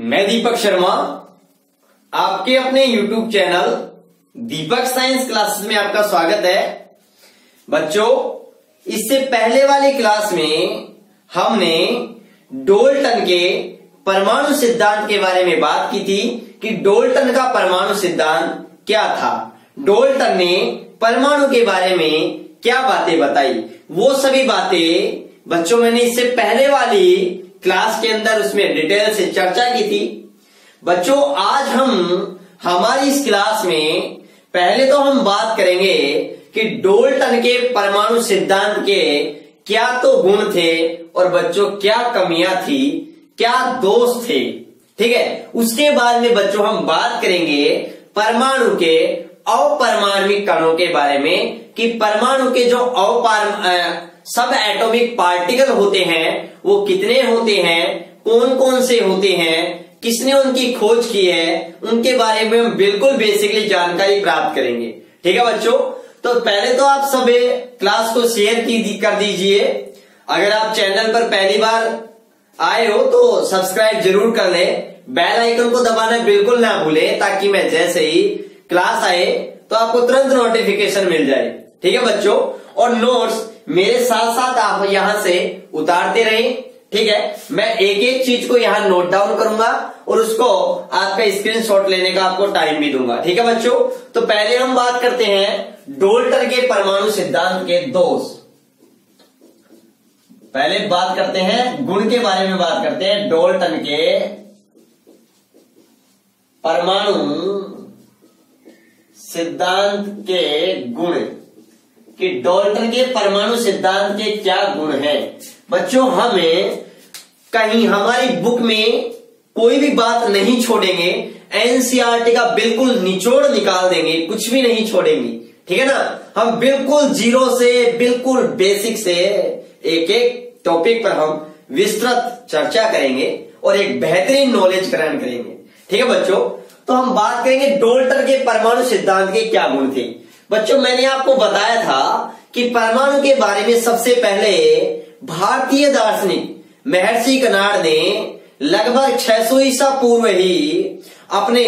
मैं दीपक शर्मा, आपके अपने YouTube channel Deepak science classes में आपका स्वागत है। बच्चों, इससे पहले वाली क्लास में हमने डोल्टन के परमाणु सिद्धांत के बारे में बात की थी कि डोल्टन का परमाणु सिद्धांत क्या था। डोल्टन ने परमाणु के बारे में क्या बातें बताई? वो सभी बातें, बच्चों, मैंने इससे पहले वाली क्लास के अंदर उसमें डिटेल से चर्चा की थी। बच्चों, आज हम, हमारी इस क्लास में पहले तो हम बात करेंगे कि डोल्टन के परमाणु सिद्धांत के क्या तो गुण थे और बच्चों, क्या कमियाँ थी, क्या दोष थे। ठीक है? उसके बाद में बच्चों, हम बात करेंगे परमाणु के अपरमाणविक कणों के बारे में कि परमाणु के जो अपार सब एटॉमिक पार्टिकल होते हैं, वो कितने होते हैं कौन कौन से होते हैं, किसने उनकी खोज की है, उनके बारे में हम बिल्कुल बेसिकली जानकारी प्राप्त करेंगे। ठीक है बच्चों? तो पहले तो आप सब क्लास को शेयर की कर दीजिए। अगर आप चैनल पर पहली बार आए हो तो सब्सक्राइब ज़रूर कर ले। बेल आइकन को दबाना बिल्कुल ना भूले, ताकि मैं जैसे ही क्लास आए तो आपको तुरंत नोटिफिकेशन मिल जाए। ठीक है बच्चों? और नोट्स मेरे साथ साथ आप यहाँ से उतारते रहे, ठीक है? मैं एक एक चीज़ को यहाँ नोट डाउन करूँगा और उसको आपका स्क्रीनशॉट लेने का आपको टाइम भी दूँगा, ठीक है बच्चों? तो पहले हम बात करते हैं डोल्टर के परमाणु सिद्धांत के दोष। पहले बात करते हैं गुण के बारे में बात करते हैं डोल्टन के परमाणु सिद्धांत के गुण। कि डॉल्टन के परमाणु सिद्धांत के क्या गुण हैं। बच्चों, हमें कहीं हमारी बुक में कोई भी बात नहीं छोड़ेंगे एनसीआरटी का बिल्कुल निचोड़ निकाल देंगे, कुछ भी नहीं छोड़ेंगे। ठीक है ना? हम बिल्कुल ज़ीरो से, बिल्कुल बेसिक से एक एक टॉपिक पर हम विस्तृत चर्चा करेंगे और एक बेहतरीन नॉलेज ग्रहण करेंगे। ठीक है बच्चों? तो हम बात करेंगे डोल्टर के परमाणु सिद्धांत के क्या गुण थे। बच्चों मैंने आपको बताया था कि परमाणु के बारे में सबसे पहले भारतीय दार्शनिक महर्षि कनाड ने लगभग 600 ईसा पूर्व ही अपने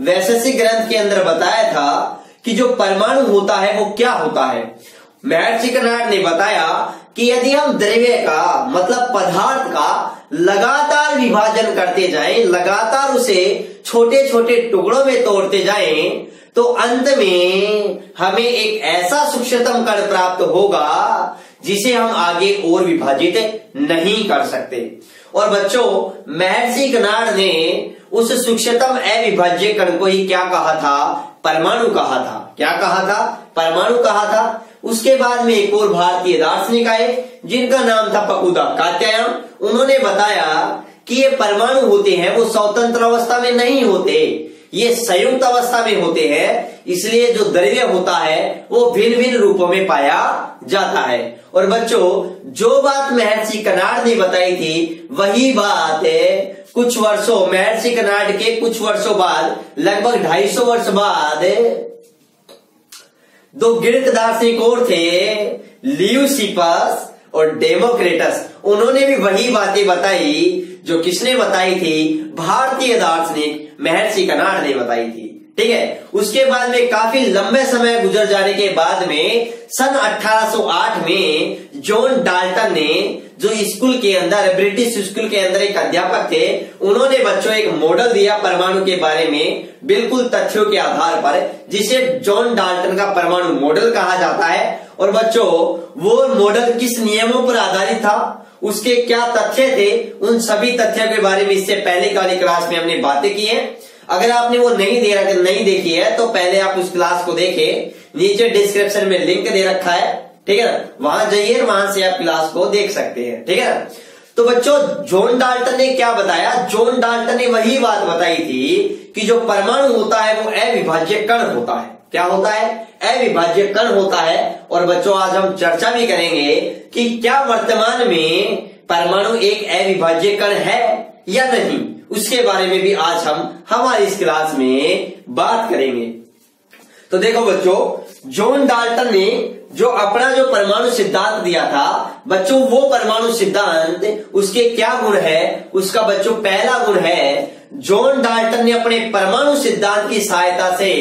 वैशेषिक ग्रंथ के अंदर बताया था कि जो परमाणु होता है वो क्या होता है। महर्षि कनाड ने बताया कि यदि हम द्रव्य का मतलब पदार्थ का लगातार विभाजन करते जाएँ, लगातार उसे छोटे छोटे टुकड़ों में तोड़ते जाएँ, तो अंत में हमें एक ऐसा सूक्ष्मतम कण प्राप्त होगा जिसे हम आगे और विभाजित नहीं कर सकते। और बच्चों, महर्षि कनाड ने उस सूक्ष्मतम अविभाज्य कण को ही क्या कहा था? परमाणु कहा था। क्या कहा था? परमाणु कहा था। उसके बाद में एक और भारतीय दार्शनिक आए जिनका नाम था पकुदा कात्यायन। उन्होंने बताया कि ये परमाणु होते हैं, वो स्वतंत्र अवस्था में नहीं होते। ये संयुक्त अवस्था में होते हैं, इसलिए जो द्रव्य होता है, वो भिन्न भिन्न रूपों में पाया जाता है। और बच्चों, जो बात महर्षि कनाड ने बताई थी, वही बात है, कुछ वर्षों, महर्षि कनाड के कुछ वर्षों बाद, लगभग ढाई सौ वर्ष बाद, दो गिरक दार्शनिक और थे, लियूसिपस और डेमोक्रेटस। उन्होंने भी वही बातें बताई, जो किसने बताई थी, भारतीय दार्शनिक महर्षि कनाड ने बताई थी। ठीक है? उसके बाद में काफ़ी लंबे समय गुजर जाने के बाद में, सन 1808 में जॉन डाल्टन ने, जो स्कूल के अंदर, ब्रिटिश स्कूल के अंदर एक अध्यापक थे, उन्होंने बच्चों एक मॉडल दिया परमाणु के बारे में, बिल्कुल तथ्यों के आधार पर, जिसे जॉन डाल्टन का परमाणु मॉडल कहा जाता है। और बच्चों, वो मॉडल किस नियमों पर आधारित था? उसके क्या तथ्य थे? उन सभी तथ्यों के बारे में इससे पहले वाली क्लास में हमने बातें की है। अगर आपने वो नहीं दे रखा नहीं देखी है तो पहले आप उस क्लास को देखे। नीचे डिस्क्रिप्शन में लिंक दे रखा है। ठीक है ना? वहाँ जाइए वहाँ से आप क्लास को देख सकते हैं। ठीक है ना? तो बच्चों जोन डाल्टन ने क्या बताया? जोन डाल्टन ने वही बात बताई थी कि जो परमाणु होता है, वो अविभाज्य कण होता है। क्या होता है? अविभाज्य कण होता है और बच्चों, आज हम चर्चा भी करेंगे कि क्या वर्तमान में परमाणु एक अविभाज्य कण है या नहीं। उसके बारे में भी आज हम हमारी इस क्लास में बात करेंगे। तो देखो बच्चों, जॉन डाल्टन ने जो अपना जो परमाणु सिद्धांत दिया था, बच्चों, वो परमाणु सिद्धांत, उसके क्या गुण है? उसका बच्चों, पहला गुण है, जॉन डाल्टन ने अपने परमाणु सिद्धांत की सहायता से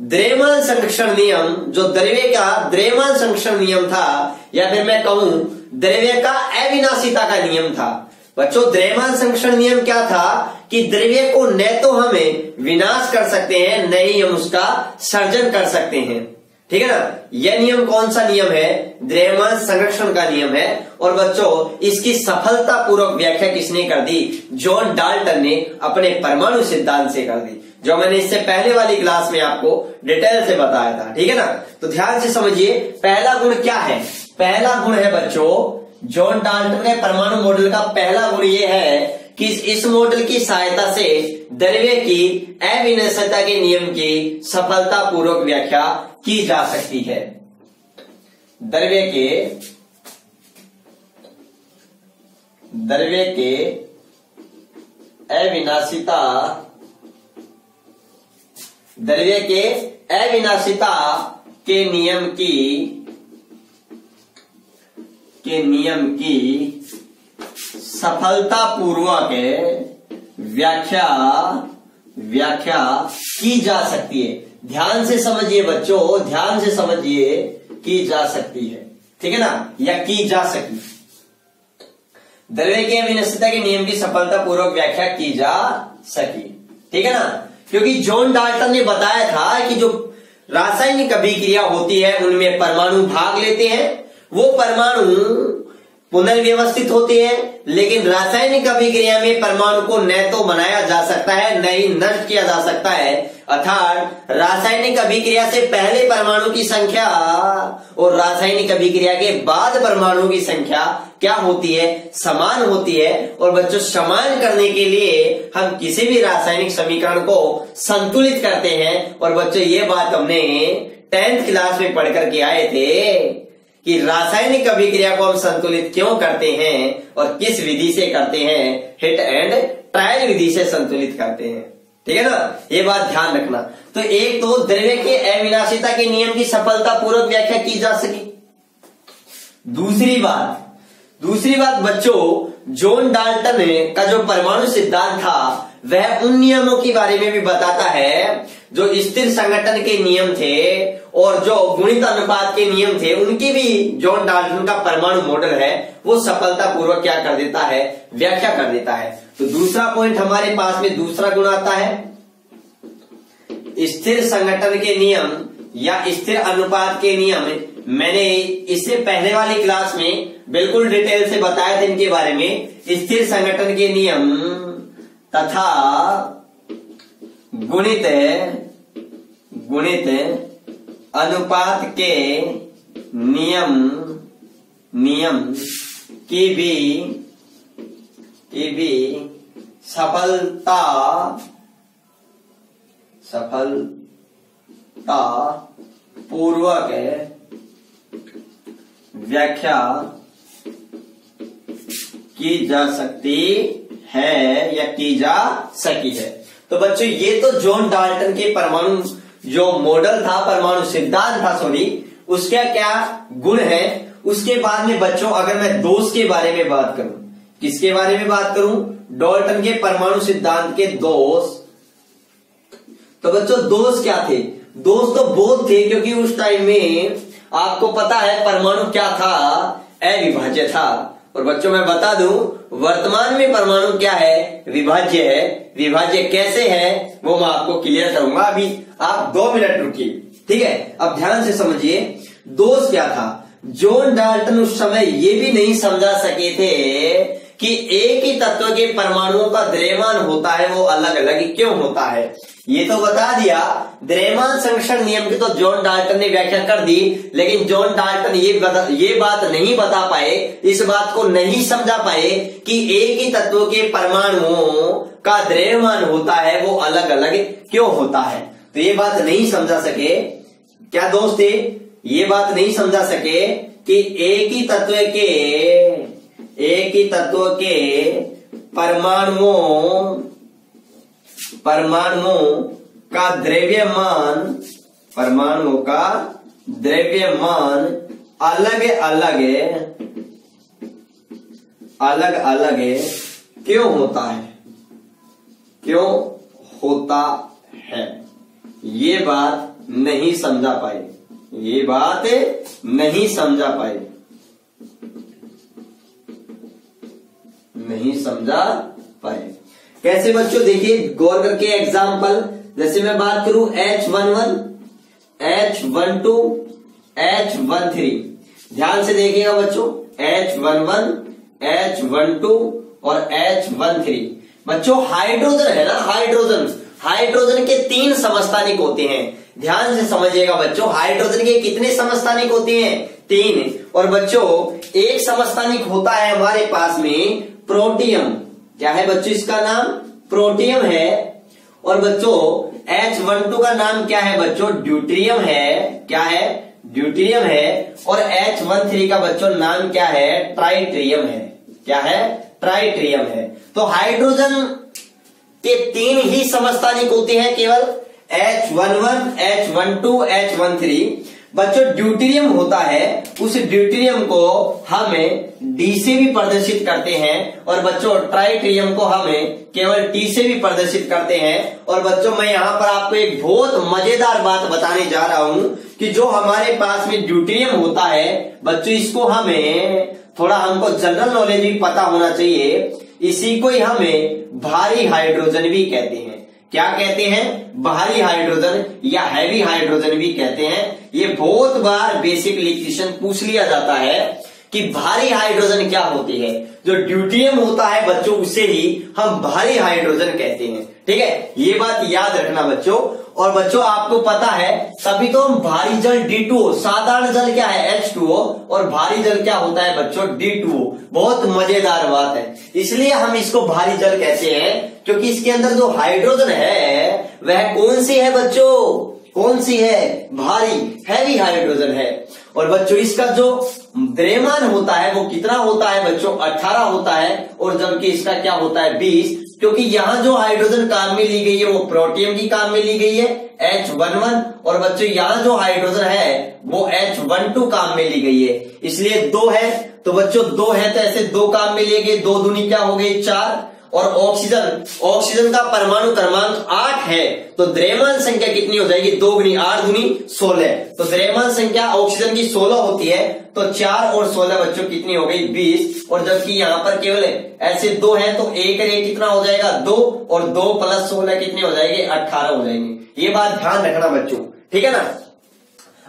द्रेमान संरक्षण नियम, जो द्रव्य का द्रेमान संरक्षण नियम था, या फिर मैं कहूँ, द्रव्य का अविनाशिता का नियम था। बच्चों द्रव्यमान संरक्षण नियम क्या था कि द्रव्य को न तो हमें विनाश कर सकते हैं, न ही हम उसका सर्जन कर सकते हैं। ठीक है ना? यह नियम कौन सा नियम है? द्रव्यमान संरक्षण का नियम है। और बच्चों, इसकी सफलता पूर्वक व्याख्या किसने कर दी? जॉन डाल्टन ने अपने परमाणु सिद्धांत से कर दी। जो मैंने इससे पहले वाली क्लास में आपको डिटेल से बताया था, ठीक है ना? तो ध्यान से समझिए, पहला गुण क्या है? पहला गुण है बच्चों, जॉन डाल्टन के परमाणु मॉडल का पहला गुण यह है कि इस मॉडल की सहायता से द्रव्य की अविनश्यता के नियम की सफलता पूर्वक व्याख्या की जा सकती है। द्रव्य के द्रव्य के अविनाशिता द्रव्य के अविनाशिता के नियम की, के नियम की सफलता पूर्वक व्याख्या व्याख्या की जा सकती है। ध्यान से समझिए बच्चों, ध्यान से समझिए की जा सकती है। ठीक है ना? या की जा सकती द्रव्य के अविनाशिता के नियम की सफलता पूर्वक व्याख्या की जा सकी। ठीक है ना? क्योंकि जॉन डाल्टन ने बताया था कि जो रासायनिक अभिक्रिया होती है, उनमें परमाणु भाग लेते हैं। वो परमाणु पुनर्व्यवस्थित होती है, लेकिन रासायनिक अभिक्रिया में परमाणु को न तो बनाया जा सकता है, न ही नष्ट किया जा सकता है। अर्थात, रासायनिक अभिक्रिया से पहले परमाणु की संख्या और रासायनिक अभिक्रिया के बाद परमाणु की संख्या क्या होती है? समान होती है। और बच्चों, समान करने के लिए हम किसी भी रासायनिक समीकरण को संतुलित करते हैं। और बच्चों, ये बात हमने टेंथ क्लास में पढ़ करके आए थे। कि रासायनिक अभिक्रिया को हम संतुलित क्यों करते हैं और किस विधि से करते हैं हिट एंड ट्रायल विधि से संतुलित करते हैं। ठीक है ना? ये बात ध्यान रखना। तो एक तो द्रव्य के अविनाशिता के नियम की सफलता पूर्वक व्याख्या की जा सके। दूसरी बात दूसरी बात बच्चों, जोन डाल्टन का जो परमाणु सिद्धांत था वह उन नियमों के बारे में भी बताता है, जो स्थिर संगठन के नियम थे और जो गुणित अनुपात के नियम थे, उनकी भी जॉन डाल्टन का परमाणु मॉडल है, वो सफलता पूर्वक क्या कर देता है, व्याख्या कर देता है। तो दूसरा पॉइंट हमारे पास में दूसरा गुण आता है। स्थिर संगठन के नियम या स्थिर अनुपात के नियम, मैंने इससे पहले वाली क्लास में बिल्कुल डिटेल से बताया था इनके बारे में। स्थिर संगठन के नियम तथा गुणित गुणित अनुपात के नियम नियम की भी की भी सफलता सफलता पूर्वक व्याख्या की जा सकती है या की जा सकी है। तो बच्चों, ये तो जॉन डाल्टन के परमाणु, जो मॉडल था, परमाणु सिद्धांत था सॉरी उसका क्या गुण है? उसके बाद में बच्चों, अगर मैं दोष के बारे में बात करूँ, किसके बारे में बात करूँ? डॉल्टन के परमाणु सिद्धांत के दोष तो बच्चों दोष क्या थे? दोष तो बहुत थे, क्योंकि उस टाइम में आपको पता है, परमाणु क्या था? अविभाज्य था। और बच्चों, मैं बता दूँ, वर्तमान में परमाणु क्या है? विभाज्य है। विभाज्य कैसे है? वो मैं आपको क्लियर करूँगा अभी। आप दो मिनट रुकिए। ठीक है? अब ध्यान से समझिए। दोष क्या था? जॉन डाल्टन उस समय ये भी नहीं समझा सके थे कि एक ही तत्व के परमाणुओं का द्रव्यमान होता है, वो अलग अलग क्यों होता है? ये तो बता दिया द्रव्यमान संरक्षण नियम की तो जॉन डाल्टन ने व्याख्या कर दी लेकिन जॉन डाल्टन ये बता, ये बात नहीं बता पाए इस बात को नहीं समझा पाए कि एक ही तत्व के परमाणुओं का द्रव्यमान होता है वो अलग अलग क्यों होता है? तो ये बात नहीं समझा सके। क्या दोस्त ये बात नहीं समझा सके कि एक ही तत्व के एक ही तत्व के परमाणुओं परमाणुओं का द्रव्यमान, परमाणुओं का द्रव्यमान अलग अलग अलग अलग क्यों होता है? क्यों होता है? ये बात नहीं समझा पाए। ये बात नहीं समझा पाए। नहीं समझा पाए। कैसे बच्चों, देखिए, गौर करके एग्ज़ाम्पल जैसे मैं बात करूँ H one one H one two H one three ध्यान से देखिएगा बच्चों H one one H one two और एच वन थ्री बच्चों हाइड्रोजन है ना हाइड्रोजन हाइड्रोजन के तीन समस्थानिक होते हैं। ध्यान से समझिएगा बच्चों हाइड्रोजन के कितने समस्थानिक होते हैं? तीन। और बच्चों, एक समस्थानिक होता है हमारे पास में प्रोटियम क्या है बच्चों, इसका नाम प्रोटियम है। और बच्चों एच वन टू का नाम क्या है बच्चों? ड्यूट्रियम है। क्या है? ड्यूट्रियम है। और एच वन थ्री का बच्चों, नाम क्या है? ट्राइट्रियम है। क्या है? ट्राइट्रियम है। तो हाइड्रोजन के तीन ही समस्थानिक होते हैं केवल। H one one H one two H one three बच्चों ड्यूटेरियम होता है, उस ड्यूटेरियम को हम डी से भी प्रदर्शित करते हैं और बच्चों ट्राइट्रियम को हम केवल टी से भी प्रदर्शित करते हैं। और बच्चों, मैं यहाँ पर आपको एक बहुत मज़ेदार बात बताने जा रहा हूँ कि जो हमारे पास में ड्यूटेरियम होता है, बच्चों, इसको हमें थोड़ा हमको जनरल नॉलेज भी पता होना चाहिए। इसी को ही हमें भारी हाइड्रोजन भी कहते हैं। क्या कहते हैं? भारी हाइड्रोजन या हैवी हाइड्रोजन भी कहते हैं। ये बहुत बार बेसिक क्वेश्चन पूछ लिया जाता है कि भारी हाइड्रोजन क्या होती है। जो ड्यूटियम होता है बच्चों, उसे ही हम भारी हाइड्रोजन कहते हैं। ठीक है? ये बात याद रखना बच्चों। और बच्चों, आपको पता है, सभी तो हम भारी जल डी साधारण जल क्या है? एच और भारी जल क्या होता है बच्चों? डी बहुत मज़ेदार बात है। इसलिए हम इसको भारी जल कहते हैं, क्योंकि इसके अंदर जो हाइड्रोजन है, वह कौन सी है बच्चों? कौन सी है? भारी हैवी हाइड्रोजन है। और बच्चों, इसका जो द्रेमान होता है, वो कितना होता है बच्चों? 18 होता है। और जबकि इसका क्या होता है? 20 क्योंकि यहाँ जो हाइड्रोजन काम में ली गई है, वो प्रोटियम की काम में ली गई है एच वन वन और बच्चों, यहाँ जो हाइड्रोजन है, वो एच वन टू काम में ली गई है। इसलिए दो है। तो बच्चों, दो है तो ऐसे दो काम में लिए गए। दो दुनी क्या हो गई? चार। और ऑक्सीजन ऑक्सीजन का परमाणु क्रमांक आठ है तो द्रेमान संख्या कितनी हो जाएगी? दो गुनी आठ गुनी सोलह तो द्रेमान संख्या ऑक्सीजन की सोलह होती है तो चार और सोलह बच्चों कितनी हो गई? बीस। और जबकि यहाँ पर केवल ऐसे दो है तो एक रे कितना हो जाएगा? दो। और दो प्लस सोलह कितने हो जाएँगे? अट्ठारह हो जाएँगे। ये बात ध्यान रखना बच्चों, ठीक है ना?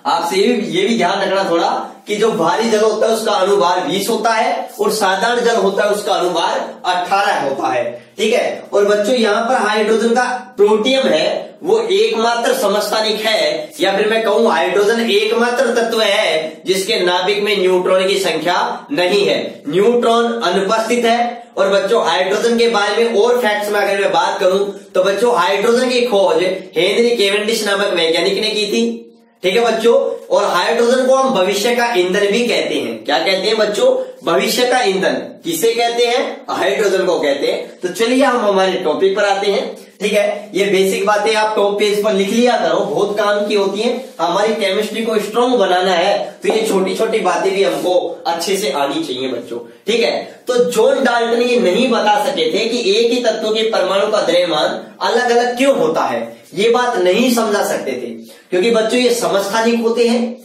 आपसे ये भी ध्यान रखना थोड़ा। कि जो भारी जल होता है उसका अनुभार 20 होता है और साधारण जल होता है उसका अनुभार 18 होता है। ठीक है? और बच्चों, यहाँ पर हाइड्रोजन का प्रोटियम है, वो एकमात्र समस्थानिक है, या फिर मैं कहूँ हाइड्रोजन एकमात्र तत्व है जिसके नाभिक में न्यूट्रॉन की संख्या नहीं है। न्यूट्रॉन अनुपस्थित है, और बच्चों, हाइड्रोजन के बारे में और फैक्ट्स में अगर मैं बात करूँ तो बच्चों, हाइड्रोजन की खोज हेनरी केवेंडिश नामक वैज्ञानिक ने की थी। ठीक है बच्चों? और हाइड्रोजन को हम भविष्य का ईंधन भी कहते हैं। क्या कहते हैं बच्चों? भविष्य का ईंधन। किसे कहते हैं? हाइड्रोजन को कहते हैं। तो चलिए हम हमारे टॉपिक पर आते हैं। ठीक है? ये बेसिक बातें आप टॉप पेज पर लिख लिया करो। बहुत काम की होती हैं। हमारी केमिस्ट्री को स्ट्रॉन्ग बनाना है। तो ये छोटी छोटी बातें भी हमको अच्छे से आनी चाहिए बच्चों। ठीक है? तो जॉन डाल्टन ये नहीं बता सके थे कि एक ही तत्व के परमाणु का द्रव्यमान अलग अलग क्यों होता है। ये बात नहीं समझा सकते थे। क्योंकि बच्चों, ये समस्थानिक होते हैं।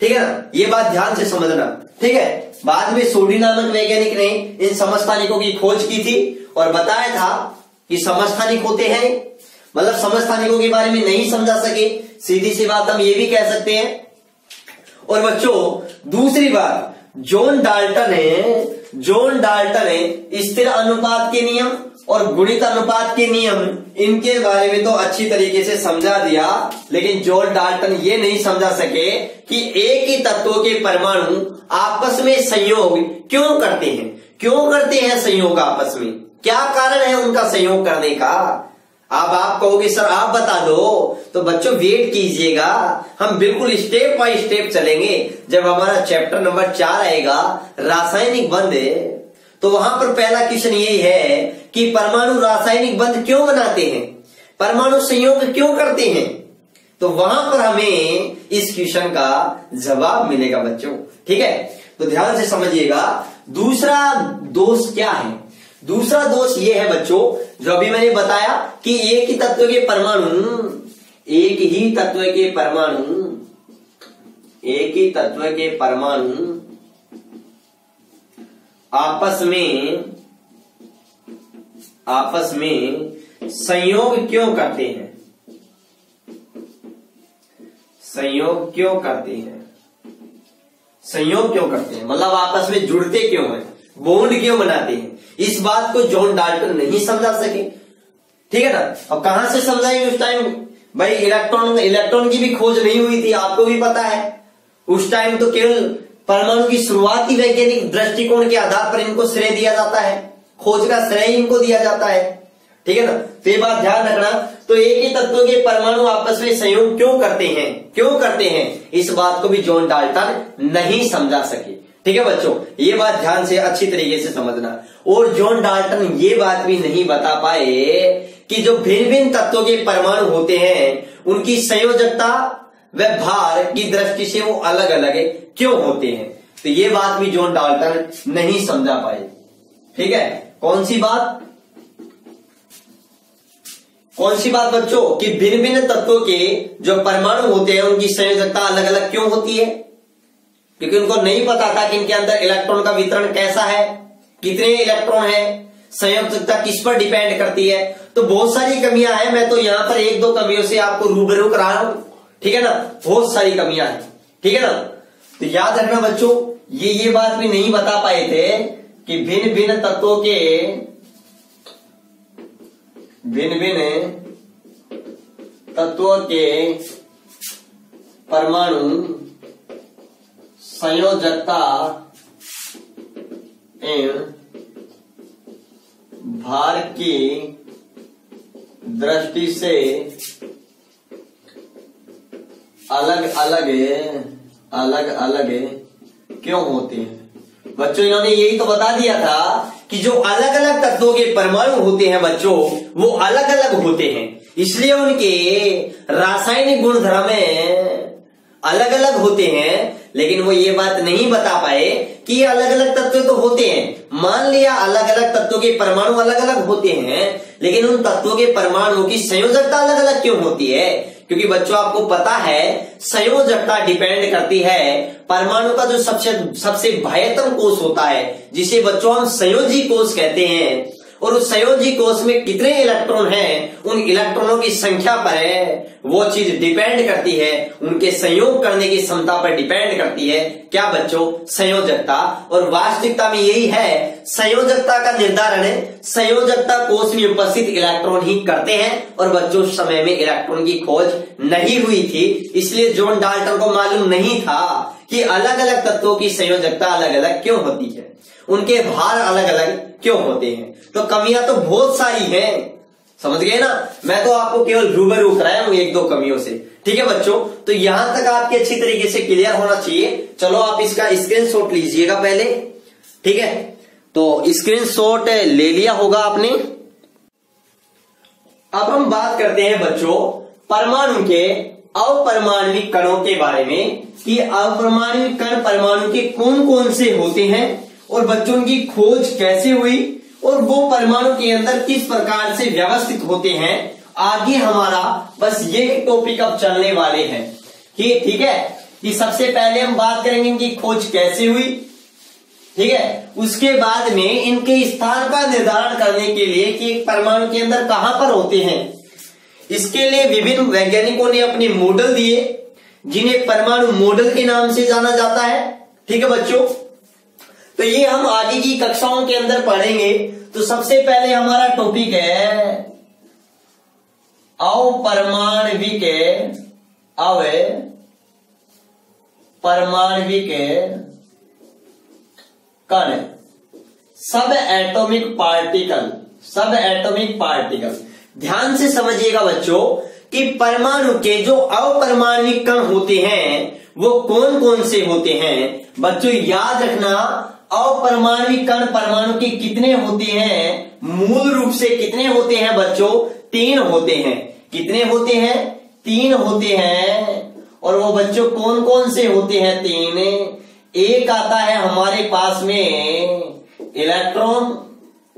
ठीक है? ना ये बात ध्यान से समझना। ठीक है? बाद में सोडी नामक वैज्ञानिक ने इन समस्थानिकों की खोज की थी और बताया था कि समस्थानिक होते हैं। मतलब समस्थानिकों के बारे में नहीं समझा सके। सीधी सी बात हम ये भी कह सकते हैं। और बच्चों, दूसरी बात, जॉन डाल्टन है जॉन डाल्टन है स्थिर अनुपात के नियम और गुणित अनुपात के नियम, इनके बारे में तो अच्छी तरीके से समझा दिया, लेकिन जॉन डाल्टन ये नहीं समझा सके कि एक ही तत्वों के परमाणु आपस में संयोग क्यों करते हैं। क्यों करते हैं संयोग आपस में? क्या कारण है उनका संयोग करने का? अब आप कहोगे, सर, आप बता दो। तो बच्चों, वेट कीजिएगा। हम बिल्कुल स्टेप बाय स्टेप चलेंगे। जब हमारा चैप्टर नंबर चार आएगा, रासायनिक बंद तो वहाँ पर पहला क्वेश्चन यही है कि परमाणु रासायनिक बंध क्यों बनाते हैं? परमाणु संयोग क्यों करते हैं? तो वहाँ पर हमें इस क्वेश्चन का जवाब मिलेगा बच्चों, ठीक है? तो ध्यान से समझिएगा, दूसरा दोष क्या है? दूसरा दोष ये है बच्चों, जो अभी मैंने बताया कि एक ही तत्व के परमाणु, एक ही तत्व के परमाणु, एक ही तत्व के परमाणु आपस में आपस में संयोग क्यों करते हैं? संयोग क्यों करते हैं? संयोग क्यों करते हैं? मतलब आपस में जुड़ते क्यों हैं? बॉन्ड क्यों बनाते हैं? इस बात को जॉन डाल्टन नहीं समझा सके। ठीक है ना? अब कहाँ से समझाएँगे उस टाइम भाई इलेक्ट्रॉन इलेक्ट्रॉन की भी खोज नहीं हुई थी, आपको भी पता है। उस टाइम तो केवल परमाणु की शुरुआती वैज्ञानिक दृष्टिकोण के आधार पर इनको श्रेय दिया जाता है, खोज का श्रेय इनको दिया जाता है। ठीक है ना? तो ये बात ध्यान रखना। तो एक ही तत्व के परमाणु आपस में संयोग क्यों करते हैं? क्यों करते हैं? इस बात को भी जॉन डाल्टन नहीं समझा सके। ठीक है बच्चों? ये बात ध्यान से अच्छी तरीके से समझना। और जॉन डाल्टन ये बात भी नहीं बता पाए कि जो भिन्न भिन्न तत्वों के परमाणु होते हैं, उनकी संयोजकता व भार की दृष्टि से वो अलग अलग है। क्यों होते हैं? तो ये बात भी जॉन डाल्टन नहीं समझा पाए। ठीक है? कौन सी बात? कौन सी बात बच्चों? कि भिन्न भिन्न तत्वों के जो परमाणु होते हैं, उनकी संयोजकता अलग अलग क्यों होती है? क्योंकि उनको नहीं पता था कि इनके अंदर इलेक्ट्रॉन का वितरण कैसा है, कितने इलेक्ट्रॉन है संयोजकता किस पर डिपेंड करती है। तो बहुत सारी कमियाँ हैं। मैं तो यहाँ पर एक दो कमियों से आपको रूबरू करा रहा हूँ। ठीक है ना? बहुत सारी कमियाँ हैं। ठीक है ना? तो याद रखना बच्चों, ये ये बात भी नहीं बता पाए थे कि भिन्न भिन्न तत्वों के भिन्न भिन्न तत्वों के परमाणु संयोजकता एवं भार की दृष्टि से अलग अलग अलग अलग क्यों होते हैं? बच्चों, इन्होंने यही तो बता दिया था कि जो अलग अलग तत्वों के परमाणु होते हैं बच्चों, वो अलग अलग होते हैं। इसलिए उनके रासायनिक गुणधर्म अलग अलग होते हैं, लेकिन वो ये बात नहीं बता पाए कि ये अलग अलग तत्व तो होते हैं। मान लिया अलग अलग तत्वों के परमाणु अलग अलग होते हैं, लेकिन उन तत्वों के परमाणुओं की संयोजकता अलग अलग क्यों होती है? क्योंकि बच्चों, आपको पता है संयोजकता डिपेंड करती है। परमाणु का जो सबसे सबसे भयतम कोष होता है, जिसे बच्चों हम संयोजी कोष कहते हैं और उस संयोजी कोष में कितने इलेक्ट्रॉन हैं, उन इलेक्ट्रॉनों की संख्या पर है, वो चीज़ डिपेंड करती है, उनके संयोग करने की क्षमता पर डिपेंड करती है। क्या बच्चों? संयोजकता। और वास्तविकता में यही है, संयोजकता का निर्धारण संयोजकता कोष में उपस्थित इलेक्ट्रॉन ही करते हैं, और बच्चों समय में इलेक्ट्रॉन की खोज नहीं हुई थी, इसलिए जोन डाल्टन को मालूम नहीं था। कि अलग अलग तत्वों की संयोजकता अलग अलग क्यों होती है? उनके भार अलग अलग क्यों होते हैं? तो कमियाँ तो बहुत सारी हैं। समझ गए ना? मैं तो आपको केवल रूबरू कराया हूँ एक दो कमियों से। ठीक है बच्चों? तो यहाँ तक आपके अच्छी तरीके से क्लियर होना चाहिए। चलो आप इसका स्क्रीनशॉट लीजिएगा पहले। ठीक है? तो स्क्रीनशॉट ले लिया होगा आपने। अब हम बात करते हैं बच्चों, परमाणु के अपरमाणविक कणों के बारे में कि अपरमाणविक कण परमाणु के कौन कौन से होते हैं और बच्चों की खोज कैसे हुई और वो परमाणु के अंदर किस प्रकार से व्यवस्थित होते हैं, आगे हमारा बस ये टॉपिक अब चलने वाले हैं। कि ठीक है, कि सबसे पहले हम बात करेंगे इनकी खोज कैसे हुई। ठीक है, उसके बाद में इनके स्थान का निर्धारण करने के लिए कि परमाणु के अंदर कहाँ पर होते हैं। इसके लिए विभिन्न वैज्ञानिकों ने अपने मॉडल दिए, जिन्हें परमाणु मॉडल के नाम से जाना जाता है। ठीक है बच्चों? तो ये हम आगे की कक्षाओं के अंदर पढ़ेंगे। तो सबसे पहले हमारा टॉपिक है अपरमाणविक अव, परमाणविक कण। Subatomic particle subatomic particle ध्यान से समझिएगा बच्चों कि परमाणु के जो अपरमाणविक कण होते हैं, वो कौन कौन से होते हैं? बच्चों, याद रखना अपरमाणविक कण परमाणु के कितने होते हैं? मूल रूप से कितने होते हैं बच्चों? तीन होते हैं। कितने होते हैं? तीन होते हैं। और वो बच्चों कौन कौन से होते हैं तीन? एक आता है हमारे पास में, इलेक्ट्रॉन।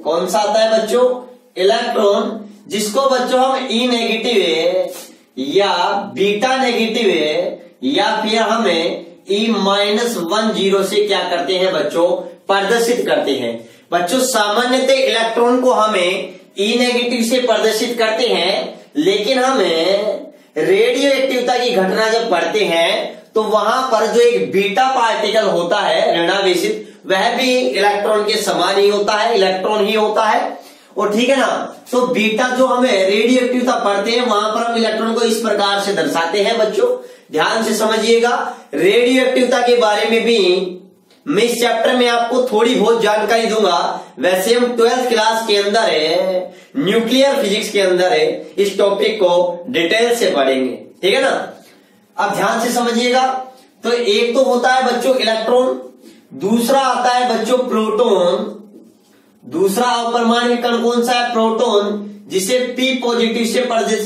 कौन सा आता है बच्चों? इलेक्ट्रॉन। जिसको बच्चों हम ई नेगेटिव है, या बीटा नेगेटिव है, या फिर हमें ई माइनस वन ज़ीरो से क्या करते हैं बच्चों? प्रदर्शित करते हैं। बच्चों, सामान्यतः इलेक्ट्रॉन को हमें ई नेगेटिव से प्रदर्शित करते हैं, लेकिन हमें रेडियो एक्टिवता की घटना जब पढ़ते हैं तो वहाँ पर जो एक बीटा पार्टिकल होता है, ऋणावेशित, वह भी इलेक्ट्रॉन के समान ही होता है इलेक्ट्रॉन ही होता है। और ठीक है ना? तो बीटा जो हमें रेडियो एक्टिवता पढ़ते हैं, वहाँ पर हम इलेक्ट्रॉन को इस प्रकार से दर्शाते हैं बच्चों। ध्यान से समझिएगा रेडियो एक्टिवता के बारे में भी मैं इस चैप्टर में आपको थोड़ी बहुत जानकारी दूँगा। वैसे हम ट्वेल्थ क्लास के अंदर है न्यूक्लियर फिजिक्स के अंदर है, इस टॉपिक को डिटेल से पढ़ेंगे। ठीक है ना? अब ध्यान से समझिएगा तो एक तो होता है बच्चों इलेक्ट्रॉन दूसरा आता है बच्चों प्रोटॉन दूसरा अपरमाणु कण कौन सा है? प्रोटोन, जिसे पी पॉजिटिव से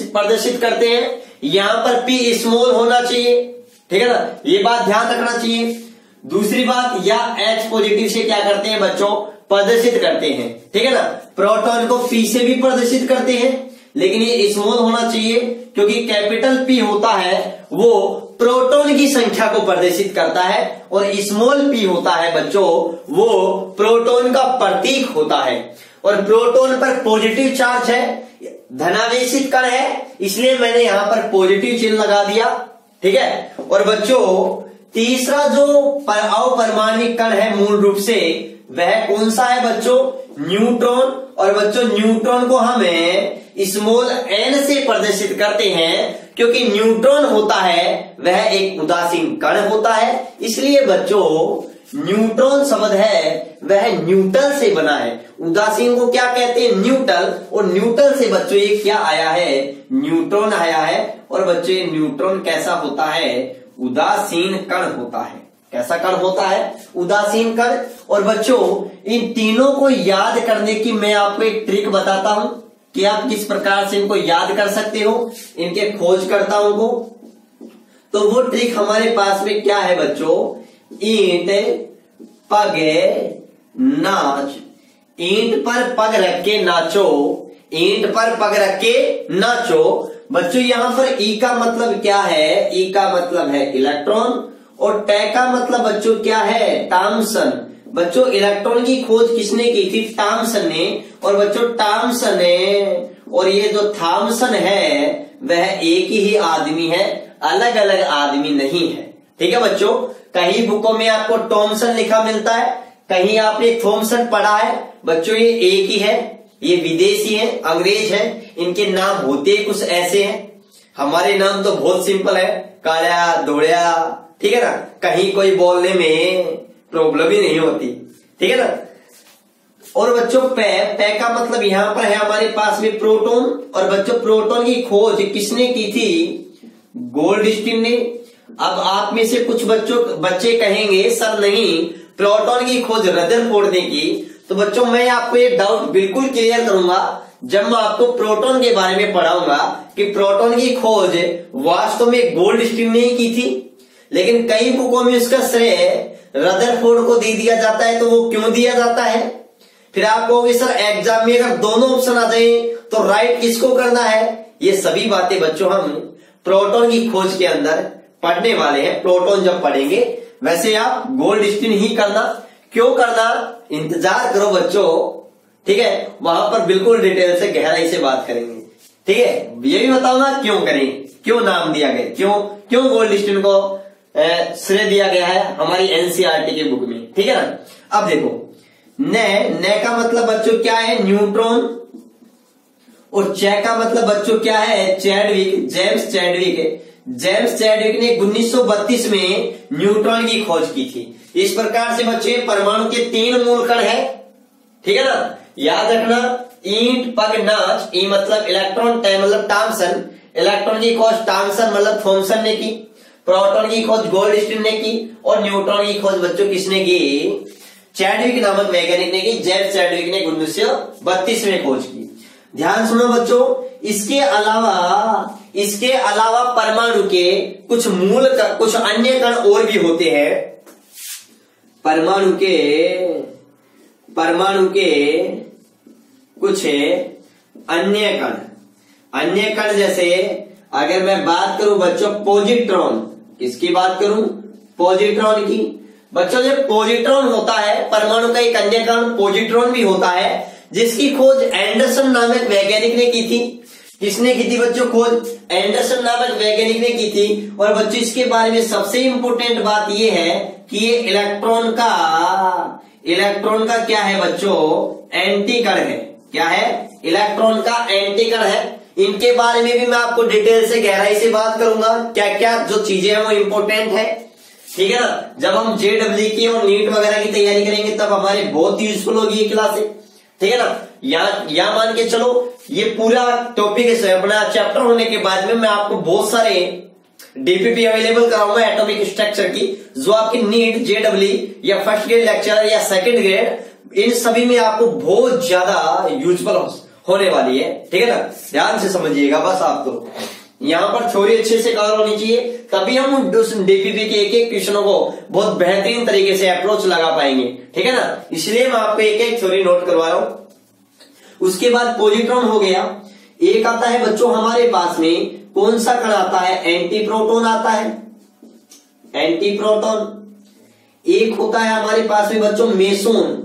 प्रदर्शित करते हैं। यहाँ पर पी स्मॉल होना चाहिए। ठीक है ना? ये बात ध्यान रखना चाहिए। दूसरी बात, या एच पॉजिटिव से क्या करते हैं बच्चों? प्रदर्शित करते हैं। ठीक है ना? प्रोटॉन को पी से भी प्रदर्शित करते हैं। लेकिन ये स्मॉल होना चाहिए, क्योंकि कैपिटल पी होता है, वो प्रोटॉन की संख्या को प्रदर्शित करता है और स्मॉल पी होता है बच्चों, वो प्रोटॉन का प्रतीक होता है। और प्रोटॉन पर पॉजिटिव चार्ज है धनावेशित कण है, इसलिए मैंने यहाँ पर पॉजिटिव चिन्ह लगा दिया, ठीक है? और बच्चों, तीसरा जो अवपरमाणिक कण है मूल रूप से, वह कौन सा है बच्चों? न्यूट्रॉन। और बच्चों, न्यूट्रॉन को हमें स्मॉल एन से प्रदर्शित करते हैं क्योंकि न्यूट्रॉन होता है, वह एक उदासीन कण होता है, इसलिए बच्चों, न्यूट्रॉन शब्द है, वह न्यूटल से बना है। उदासीन को क्या कहते हैं? न्यूटल। और न्यूटल से बच्चों, ये क्या आया है? न्यूट्रॉन आया है। और बच्चों न्यूट्रॉन कैसा होता है? उदासीन कण होता है। कैसा कण होता है? उदासीन कण। और बच्चों, इन तीनों को याद करने की मैं आपको एक ट्रिक बताता हूँ। कि आप किस प्रकार से इनको याद कर सकते हो, इनके खोजकर्ताओं को। तो वो ट्रिक हमारे पास में क्या है बच्चों? ईंट पग नाच। ईंट पर पग रख के नाचो। ईंट पर पग रख के नाचो। बच्चों, यहाँ पर ई का मतलब क्या है? ई का मतलब है इलेक्ट्रॉन और टे का मतलब बच्चों क्या है? टामसन बच्चों इलेक्ट्रॉन की खोज किसने की थी? टामसन ने। और बच्चों टामसन ने। और ये जो थॉमसन है, वह एक ही आदमी है अलग अलग आदमी नहीं है। ठीक है बच्चों? कहीं बुकों में आपको टॉमसन लिखा मिलता है, कहीं आपने थॉमसन पढ़ा है। बच्चों, ये एक ही है, ये विदेशी है, अंग्रेज़ है, इनके नाम होते कुछ ऐसे हैं। हमारे नाम तो बहुत सिंपल है कालिया दौड़िया ठीक है ना? कहीं कोई बोलने में प्रॉब्लम ही नहीं होती। ठीक है ना? और बच्चों, पै पै का मतलब यहाँ पर है हमारे पास में प्रोटोन, और बच्चों, प्रोटोन की खोज किसने की थी? गोल्ड स्टीन ने। अब आप में से कुछ बच्चों, बच्चे कहेंगे, सर, नहीं, प्रोटोन की खोज रदर फोड़ने की। तो बच्चों, मैं आपको ये डाउट बिल्कुल क्लियर करूँगा। जब मैं आपको प्रोटोन के बारे में पढ़ाऊँगा कि प्रोटोन की खोज वास्तव में गोल्ड स्टीन ने ही की थी। लेकिन कई बुकों में इसका श्रेय रदरफोर्ड को दे दिया जाता है तो वो क्यों दिया जाता है? फिर आप कहोगे सर एग्ज़ाम में अगर दोनों ऑप्शन आ जाए तो राइट किसको करना है? ये सभी बातें बच्चों, हम प्रोटॉन की खोज के अंदर पढ़ने वाले हैं। प्रोटॉन जब पढ़ेंगे, वैसे आप गोल्ड स्टीन ही करना। क्यों करना? इंतज़ार करो बच्चों। ठीक है? वहाँ पर बिल्कुल डिटेल से, गहराई से बात करेंगे। ठीक है? ये भी बताओ ना, क्यों करें? क्यों नाम दिया गया? क्यों? क्यों गोल्ड स्टीन को श्रेय दिया गया है हमारी एनसीआरटी के बुक में। ठीक है ना? अब देखो। न न का मतलब बच्चों क्या है? न्यूट्रॉन और चे का मतलब बच्चों क्या है? Chadwick James Chadwick James Chadwick ने 1932 में न्यूट्रॉन की खोज की थी। इस प्रकार से बच्चे, परमाणु के तीन मूल कण है। ठीक है ना? याद रखना, ईट, पग, नाच, ई मतलब इलेक्ट्रॉन मतलब टामसन इलेक्ट्रॉन की खोज टामसन मतलब थॉमसन ने की। प्रोटॉन की खोज गोल्ड स्टीन ने की और न्यूट्रॉन की खोज बच्चों किसने की? चैडविक नामक वैज्ञानिक ने की जेम्स चैडविक ने उन्नीस सौ बत्तीस में खोज की। ध्यान सुनो बच्चों इसके अलावा इसके अलावा परमाणु के कुछ मूल कर, कुछ अन्य कण और भी होते हैं। परमाणु के परमाणु के कुछ अन्य कण। अन्य कण जैसे अगर मैं बात करूँ बच्चों पोजिट्रॉन किसकी बात करूँ? पॉजिट्रॉन की। बच्चों, जब पोजिट्रॉन होता है, परमाणु का एक अन्य कण पोजिट्रॉन भी होता है, जिसकी खोज एंडरसन नामक वैज्ञानिक ने की थी। किसने की थी बच्चों, खोज? एंडरसन नामक वैज्ञानिक ने की थी। और बच्चों, इसके बारे में सबसे इंपोर्टेंट बात यह है कि ये इलेक्ट्रॉन का इलेक्ट्रॉन का क्या है बच्चों? एंटी कण है। क्या है? इलेक्ट्रॉन का एंटी कण है। इनके बारे में भी मैं आपको डिटेल से गहराई से बात करूँगा। क्या क्या जो चीज़ें हैं वो इम्पोर्टेंट है। ठीक है ना? जब हम जेडब्ल्यू की और नीट वगैरह की तैयारी करेंगे, तब हमारे बहुत यूजफुल होगी ये क्लासे ठीक है ना? या या मान के चलो, ये पूरा टॉपिक अपना चैप्टर होने के बाद में मैं आपको बहुत सारे डीपीपी अवेलेबल कराऊँगा एटॉमिक स्ट्रक्चर की, जो आपकी नीट जे डब्ल्यू या फ़र्स्ट ग्रेड लेक्चर या सेकंड ग्रेड इन सभी में आपको बहुत ज़्यादा यूजफुल होने वाली है। ठीक है ना? ध्यान से समझिएगा, बस आपको यहाँ पर थ्योरी अच्छे से कवर होनी चाहिए, तभी हम उस डीपीपी के एक एक क्वेश्चनों को बहुत बेहतरीन तरीके से अप्रोच लगा पाएँगे। ठीक है ना? इसलिए मैं आपको एक एक थ्योरी नोट करवा रहा हूँ। उसके बाद पोजिट्रॉन हो गया। एक आता है, बच्चों, हमारे पास में कौन सा कण आता है? एंटी प्रोटोन आता है। एंटी प्रोटोन एक होता है हमारे पास में, बच्चों, मेसोन।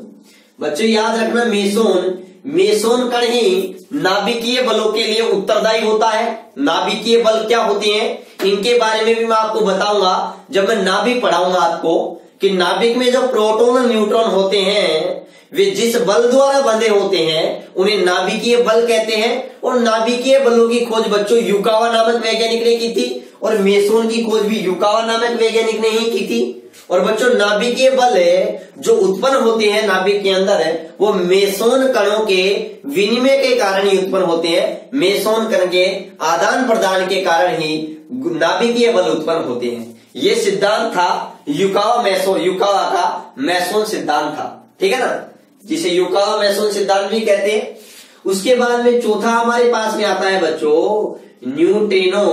बच्चों, याद रखना, मेसोन मेसोन कण ही नाभिकीय बलों के लिए उत्तरदायी होता है। नाभिकीय बल क्या होते हैं? इनके बारे में भी मैं आपको बताऊँगा। जब मैं नाभिक पढ़ाऊँगा आपको कि नाभिक में जो प्रोटोन और न्यूट्रॉन होते हैं, वे जिस बल द्वारा बंधे होते हैं, उन्हें नाभिकीय बल कहते हैं। और नाभिकीय बलों की खोज बच्चों, युकावा नामक वैज्ञानिक ने की थी। और मेसोन की खोज भी युकावा नामक वैज्ञानिक ने ही की थी। और बच्चों, नाभिकीय बल जो उत्पन्न होते हैं, नाभिक के अंदर है वो मेसोन कणों के विनिमय के कारण ही उत्पन्न होते हैं। मेसोन कण के आदान प्रदान के कारण ही नाभिकीय बल उत्पन्न होते हैं। ये सिद्धांत था, युकावा मैसो युकावा का मैसोन सिद्धांत था। ठीक है ना? जिसे युकावा मैसोन सिद्धांत भी कहते हैं। उसके बाद में चौथा हमारे पास में आता है बच्चों neutrino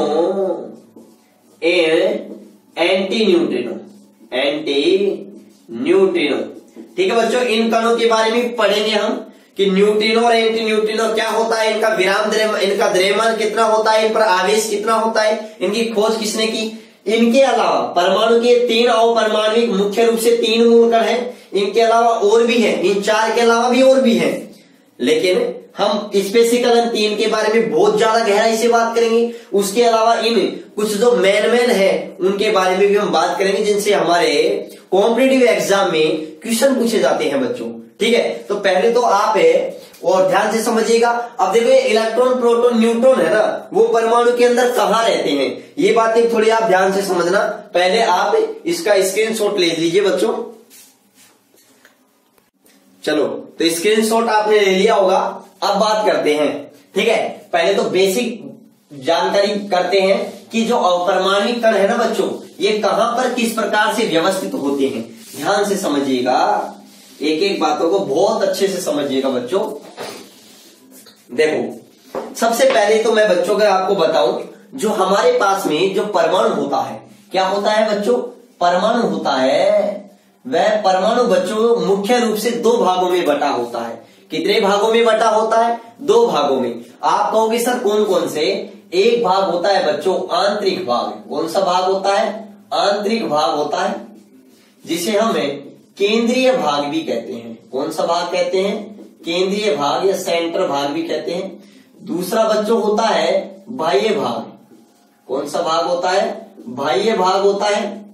and anti neutrino anti neutrino ठीक है बच्चों इन कणों के बारे में पढ़ेंगे हम कि न्यूट्रिनो और एंटी न्यूट्रिनो क्या होता है इनका विराम द्रेम, इनका द्रव्यमान कितना होता है इन पर आवेश कितना होता है इनकी खोज किसने की? इनके अलावा परमाणु के तीन अवपरमाणविक मुख्य रूप से तीन मूल कण है इनके अलावा और भी है इन चार के अलावा भी और भी है। लेकिन हम स्पेसिकल तीन के बारे में बहुत ज़्यादा गहराई से बात करेंगे। उसके अलावा इन कुछ जो मैन मैन है, उनके बारे में भी हम बात करेंगे, जिनसे हमारे कॉम्पिटेटिव एग्ज़ाम में क्वेश्चन पूछे जाते हैं बच्चों। ठीक है? तो पहले तो आप है, और ध्यान से समझिएगा। अब देखो ये इलेक्ट्रॉन प्रोटॉन न्यूट्रॉन है ना? वो परमाणु के अंदर कहा रहते हैं? ये बातें थोड़ी आप ध्यान से समझना। पहले आप इसका स्क्रीनशॉट ले लीजिए बच्चों। चलो तो स्क्रीनशॉट आपने ले लिया होगा। अब बात करते हैं। ठीक है? पहले तो बेसिक जानकारी करते हैं कि जो अपरमाणिक कण है ना बच्चों, ये कहाँ पर किस प्रकार से व्यवस्थित होते हैं। ध्यान से समझिएगा। एक एक बातों को बहुत अच्छे से समझिएगा बच्चों। देखो, सबसे पहले तो मैं बच्चों का आपको बताऊँ, जो हमारे पास में जो परमाणु होता है, क्या होता है बच्चों? परमाणु होता है। वह परमाणु बच्चों मुख्य रूप से दो भागों में बटा होता है। कितने भागों में बटा होता है? दो भागों में। आप कहोगे, सर कौन कौन से? एक भाग होता है, बच्चों, आंतरिक भाग। कौन सा भाग होता है? आंतरिक भाग होता है, जिसे हम केंद्रीय भाग भी कहते हैं। कौन सा भाग कहते हैं? केंद्रीय भाग या सेंटर भाग भी कहते हैं। दूसरा बच्चों होता है, बाह्य भाग। कौन सा भाग होता है? बाह्य भाग होता है।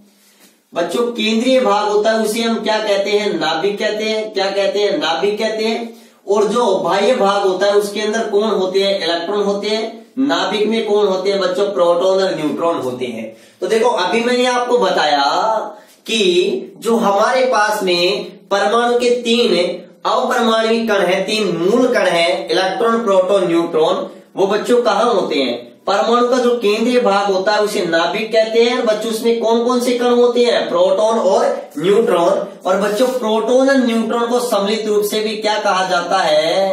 बच्चों, केंद्रीय भाग होता है, उसे हम क्या कहते हैं? नाभिक कहते हैं। क्या कहते हैं? नाभिक कहते हैं। और जो बाह्य भाग होता है, उसके अंदर कौन होते हैं? इलेक्ट्रॉन होते हैं। नाभिक में कौन होते हैं बच्चों? प्रोटॉन और न्यूट्रॉन होते हैं। तो देखो, अभी मैंने आपको बताया कि जो हमारे पास में परमाणु के तीन अवपरमाणविक कण है, तीन मूल कण है इलेक्ट्रॉन प्रोटॉन न्यूट्रॉन वो बच्चों कहा होते हैं? परमाणु का जो केंद्रीय भाग होता है, उसे नाभिक कहते हैं। बच्चों उसमें कौन कौन से कण होते हैं? प्रोटॉन और न्यूट्रॉन। और बच्चों, प्रोटॉन और न्यूट्रॉन को सम्मिलित रूप से भी क्या कहा जाता है?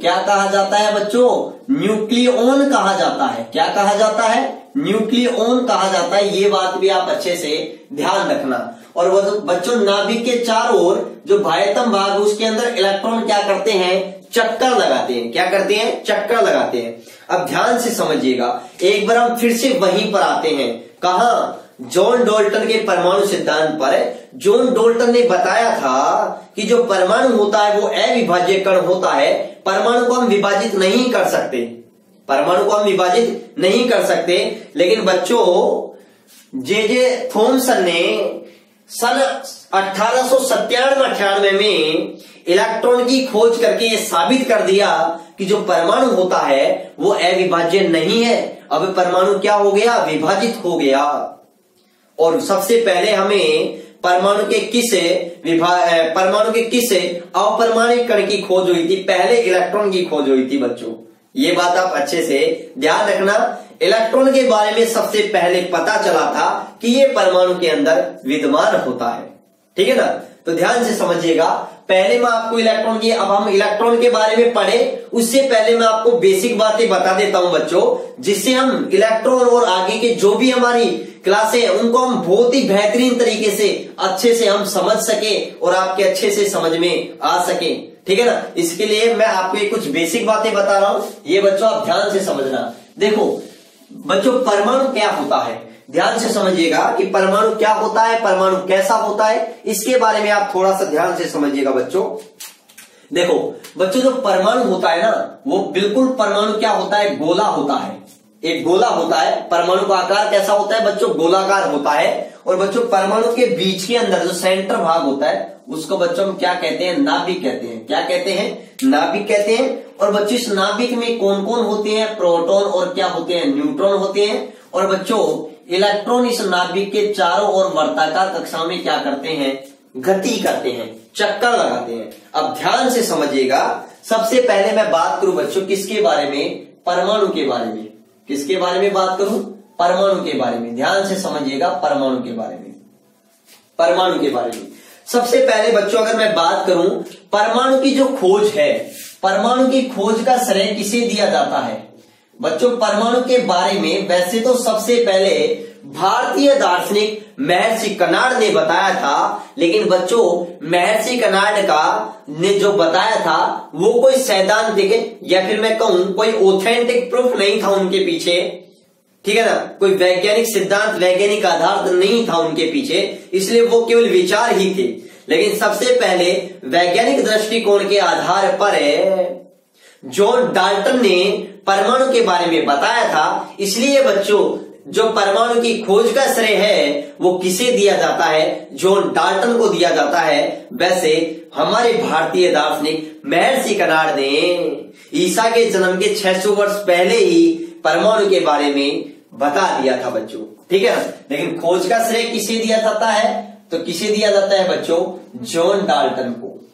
क्या कहा जाता है बच्चों? न्यूक्लियोन कहा जाता है। क्या कहा जाता है? न्यूक्लियोन कहा जाता है। ये बात भी आप अच्छे से ध्यान रखना। और बच्चों, नाभिक के चारों ओर जो बाह्यतम भाग उसके अंदर इलेक्ट्रॉन क्या करते हैं? चक्कर लगाते हैं। क्या करते हैं? चक्कर लगाते हैं। अब ध्यान से समझिएगा। एक बार हम फिर से वहीं पर आते हैं। कहा? जॉन डोल्टन के परमाणु सिद्धांत पर जॉन डोल्टन ने बताया था कि जो परमाणु होता है, वो अविभाज्य कण होता है। परमाणु को हम विभाजित नहीं कर सकते। परमाणु को हम विभाजित नहीं कर सकते। लेकिन बच्चों जे जे थॉमसन ने सन अठारह सौ में इलेक्ट्रॉन की खोज करके ये साबित कर दिया कि जो परमाणु होता है, वो अविभाज्य नहीं है। अब परमाणु क्या हो गया? विभाजित हो गया। और सबसे पहले हमें परमाणु के किस परमाणु के किस अपरमाणिक कण की खोज हुई थी? पहले इलेक्ट्रॉन की खोज हुई थी, बच्चों। ये बात आप अच्छे से ध्यान रखना। इलेक्ट्रॉन के बारे में सबसे पहले पता चला था कि ये परमाणु के अंदर विद्यमान होता है। ठीक है ना? तो ध्यान से समझिएगा, पहले मैं आपको इलेक्ट्रॉन की, अब हम इलेक्ट्रॉन के बारे में पढ़े, उससे पहले मैं आपको बेसिक बातें बता देता हूँ बच्चों, जिससे हम इलेक्ट्रॉन और आगे के जो भी हमारी क्लासे है, उनको हम बहुत ही बेहतरीन तरीके से, अच्छे से हम समझ सके और आपके अच्छे से समझ में आ सके। ठीक है ना? इसके लिए मैं आपको कुछ बेसिक बातें बता रहा हूँ। ये बच्चों आप ध्यान से समझना। देखो, बच्चों, परमाणु क्या होता है? ध्यान से समझिएगा कि परमाणु क्या होता है, परमाणु कैसा होता है, इसके बारे में आप थोड़ा सा ध्यान से समझिएगा बच्चों। देखो, बच्चों, जो परमाणु होता है ना, वो बिल्कुल परमाणु क्या होता है? गोला होता है। एक गोला होता है। परमाणु का आकार कैसा होता है? बच्चों, गोलाकार होता है। और बच्चों, परमाणु के बीच के अंदर, जो सेंटर भाग होता है, उसको बच्चों हम क्या कहते हैं? नाभिक कहते हैं। क्या कहते हैं? नाभिक कहते हैं। और बच्चों, इस नाभिक में कौन कौन होते हैं? प्रोटोन और क्या होते हैं? न्यूट्रॉन होते हैं। और बच्चों इलेक्ट्रॉन इस नाभिक के चारों ओर वर्ताकार कक्षा में क्या करते हैं? गति करते हैं, चक्कर लगाते हैं। अब ध्यान से समझिएगा, सबसे पहले मैं बात करूँ बच्चों, किसके बारे में? परमाणु के बारे में। किसके बारे में बात करूँ? परमाणु के बारे में। ध्यान से समझिएगा, परमाणु के बारे में। परमाणु के बारे में। सबसे पहले बच्चों, अगर मैं बात करूँ, परमाणु की जो खोज है, परमाणु की खोज का श्रेय किसे दिया जाता है? बच्चों, परमाणु के बारे में वैसे तो सबसे पहले भारतीय दार्शनिक महर्षि कनाड ने बताया था, लेकिन बच्चों, महर्षि कनाड का ने जो बताया था, वो कोई सैद्धांतिक या फिर मैं कहूँ, कोई ऑथेंटिक प्रूफ नहीं था उनके पीछे। ठीक है ना? कोई वैज्ञानिक सिद्धांत, वैज्ञानिक आधार नहीं था उनके पीछे, इसलिए वो केवल विचार ही थे। लेकिन सबसे पहले वैज्ञानिक दृष्टिकोण के आधार पर जॉन डाल्टन ने परमाणु के बारे में बताया था, इसलिए बच्चों, जो परमाणु की खोज का श्रेय है, वो किसे दिया जाता है? जॉन डाल्टन को दिया जाता है, वैसे हमारे भारतीय दार्शनिक महर्षि कनाड ने ईसा के जन्म के 600 वर्ष पहले ही परमाणु के बारे में बता दिया था बच्चों। ठीक है? लेकिन खोज का श्रेय किसे दिया जाता है? तो किसे दिया जाता है बच्चों? जॉन डाल्टन को।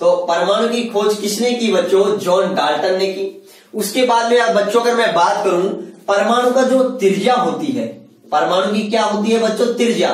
तो परमाणु की खोज किसने की बच्चों? जॉन डाल्टन ने की। उसके बाद में बच्चों, अगर मैं बात करूँ, परमाणु का जो त्रिज्या होती है, परमाणु की क्या होती है बच्चों? त्रिज्या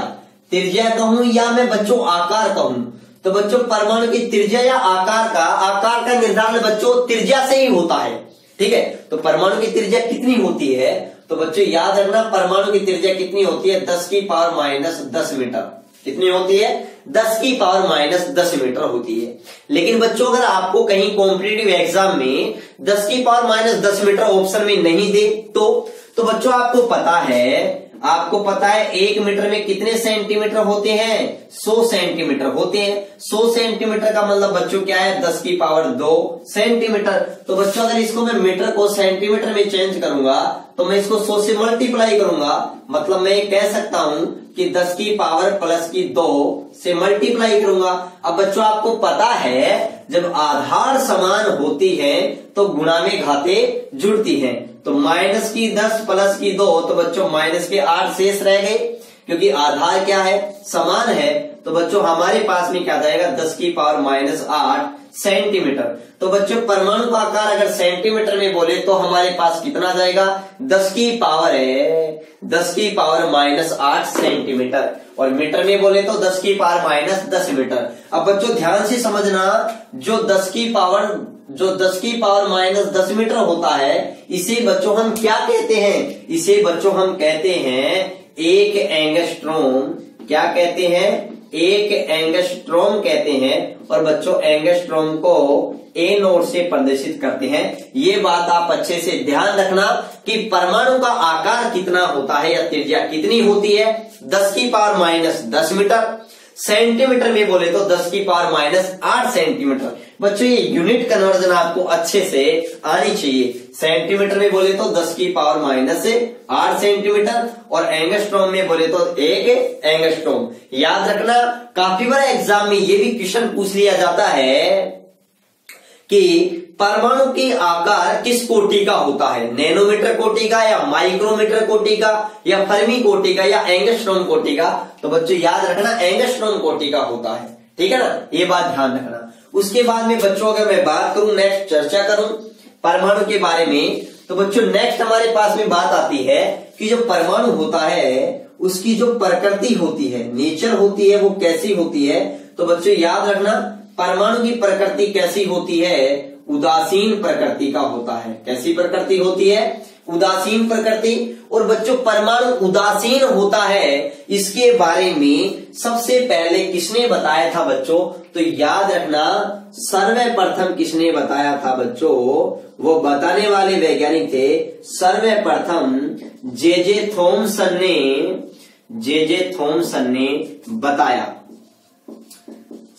त्रिज्या कहूँ या मैं बच्चों आकार कहूँ? तो बच्चों, परमाणु की त्रिज्या या आकार का आकार का निर्धारण बच्चों त्रिज्या से ही होता है। ठीक है? तो परमाणु की त्रिज्या कितनी होती है? तो बच्चों, याद रखना, परमाणु की त्रिज्या कितनी होती है? दस की पावर माइनस दस मीटर। कितनी होती है? दस की पावर माइनस दस मीटर होती है। लेकिन बच्चों, अगर आपको कहीं कॉम्पिटेटिव एग्ज़ाम में दस की पावर माइनस दस मीटर ऑप्शन में नहीं दे तो तो बच्चों, आपको पता है, आपको पता है एक मीटर में कितने सेंटीमीटर होते हैं? सौ सेंटीमीटर होते हैं। सौ सेंटीमीटर का मतलब बच्चों, क्या है? दस की पावर दो सेंटीमीटर तो बच्चों, अगर इसको मैं मीटर को सेंटीमीटर में चेंज करूँगा तो मैं इसको सौ से मल्टीप्लाई करूँगा। मतलब मैं कह सकता हूँ कि दस की पावर प्लस की दो से मल्टीप्लाई करूँगा। अब बच्चों, आपको पता है, जब आधार समान होती है तो गुणा में घाते जुड़ती हैं। तो माइनस की दस प्लस की दो तो बच्चों, माइनस के आठ शेष रह गए। क्योंकि आधार क्या है? समान है। तो बच्चों, हमारे पास में क्या जाएगा? दस की पावर माइनस आठ सेंटीमीटर। तो बच्चों, परमाणु का आकार अगर सेंटीमीटर में बोले तो हमारे पास कितना जाएगा? दस की पावर है, दस की पावर माइनस आठ सेंटीमीटर। और मीटर में बोले तो दस की पावर माइनस दस मीटर। अब बच्चों, ध्यान से समझना, जो दस की पावर, जो दस की पावर माइनस दस मीटर होता है, इसे बच्चों हम क्या कहते हैं? इसे बच्चों हम कहते हैं, एक एंगस्ट्रोम। क्या कहते हैं? एक एंगस्ट्रोम कहते हैं और बच्चों, एंगस्ट्रोम को ए नोट से प्रदर्शित करते हैं। ये बात आप अच्छे से ध्यान रखना कि परमाणु का आकार कितना होता है या त्रिज्या कितनी होती है। दस की पावर माइनस दस मीटर। सेंटीमीटर में बोले तो दस की पावर माइनस आठ सेंटीमीटर। बच्चों, ये यूनिट कन्वर्जन आपको अच्छे से आनी चाहिए। सेंटीमीटर में बोले तो दस की पावर माइनस से आठ सेंटीमीटर और एंगस्ट्रोम में बोले तो एक एंगस्ट्रोम याद रखना, काफ़ी बार एग्ज़ाम में ये भी क्वेश्चन पूछ लिया जाता है कि परमाणु की आकार किस कोटि का होता है? नैनोमीटर कोटि का या माइक्रोमीटर कोटि का या फर्मी कोटि का या एंगस्ट्रोम कोटि का? तो बच्चों, याद रखना एंगस्ट्रोम कोटि का होता है। ठीक है ना? ये बात ध्यान रखना। उसके बाद में बच्चों, अगर मैं बात करूँ नेक्स्ट चर्चा करूँ परमाणु के बारे में तो बच्चों नेक्स्ट हमारे पास में बात आती है कि जो परमाणु होता है, उसकी जो प्रकृति होती है नेचर होती है, वो कैसी होती है? तो बच्चों, याद रखना, परमाणु की प्रकृति कैसी होती है? उदासीन प्रकृति का होता है। कैसी प्रकृति होती है? उदासीन प्रकृति। और बच्चों, परमाणु उदासीन होता है, इसके बारे में सबसे पहले किसने बताया था बच्चों? तो याद रखना, सर्वप्रथम किसने बताया था बच्चों? वो बताने वाले वैज्ञानिक थे, सर्वप्रथम जे जे थॉमसन ने जे जे थॉमसन ने बताया।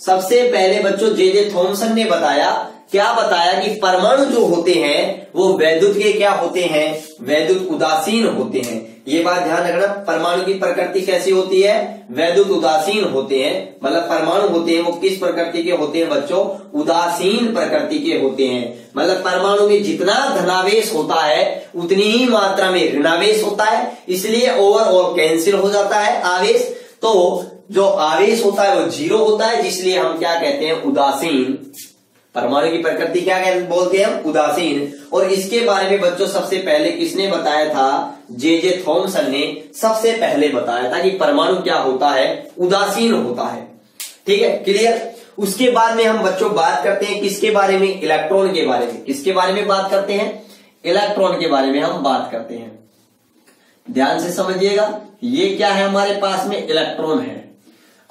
सबसे पहले बच्चों जे जे थॉमसन ने बताया, क्या बताया कि परमाणु जो होते हैं, वो वैद्युत के क्या होते हैं? वैद्युत उदासीन होते हैं। ये बात ध्यान रखना, परमाणु की प्रकृति कैसी होती है? वैद्युत उदासीन होते हैं। मतलब परमाणु होते हैं, वो किस प्रकृति के होते हैं बच्चों? उदासीन प्रकृति के होते हैं। मतलब परमाणु में जितना धनावेश होता है, उतनी ही मात्रा में ऋणावेश होता है। इसलिए ओवरऑल कैंसिल हो जाता है आवेश। तो जो आवेश होता है, वो ज़ीरो होता है, जिसलिए हम क्या कहते हैं? उदासीन। परमाणु की प्रकृति क्या बोलते हैं हम? उदासीन। और इसके बारे में बच्चों सबसे पहले किसने बताया था? जे जे थॉमसन ने सबसे पहले बताया था कि परमाणु क्या होता है, उदासीन होता है। ठीक है? क्लियर उसके बाद में हम बच्चों बात करते हैं किसके बारे में? इलेक्ट्रॉन के बारे में। किसके बारे में बात करते हैं? इलेक्ट्रॉन के बारे में हम बात करते हैं। ध्यान से समझिएगा, ये क्या है हमारे पास में? इलेक्ट्रॉन है।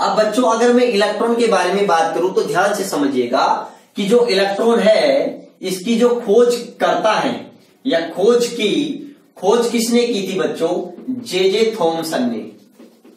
अब बच्चों, अगर मैं इलेक्ट्रॉन के बारे में बात करूँ तो ध्यान से समझिएगा कि जो इलेक्ट्रॉन है, इसकी जो खोज करता है, या खोज की खोज किसने की थी बच्चों? जे जे थॉमसन ने।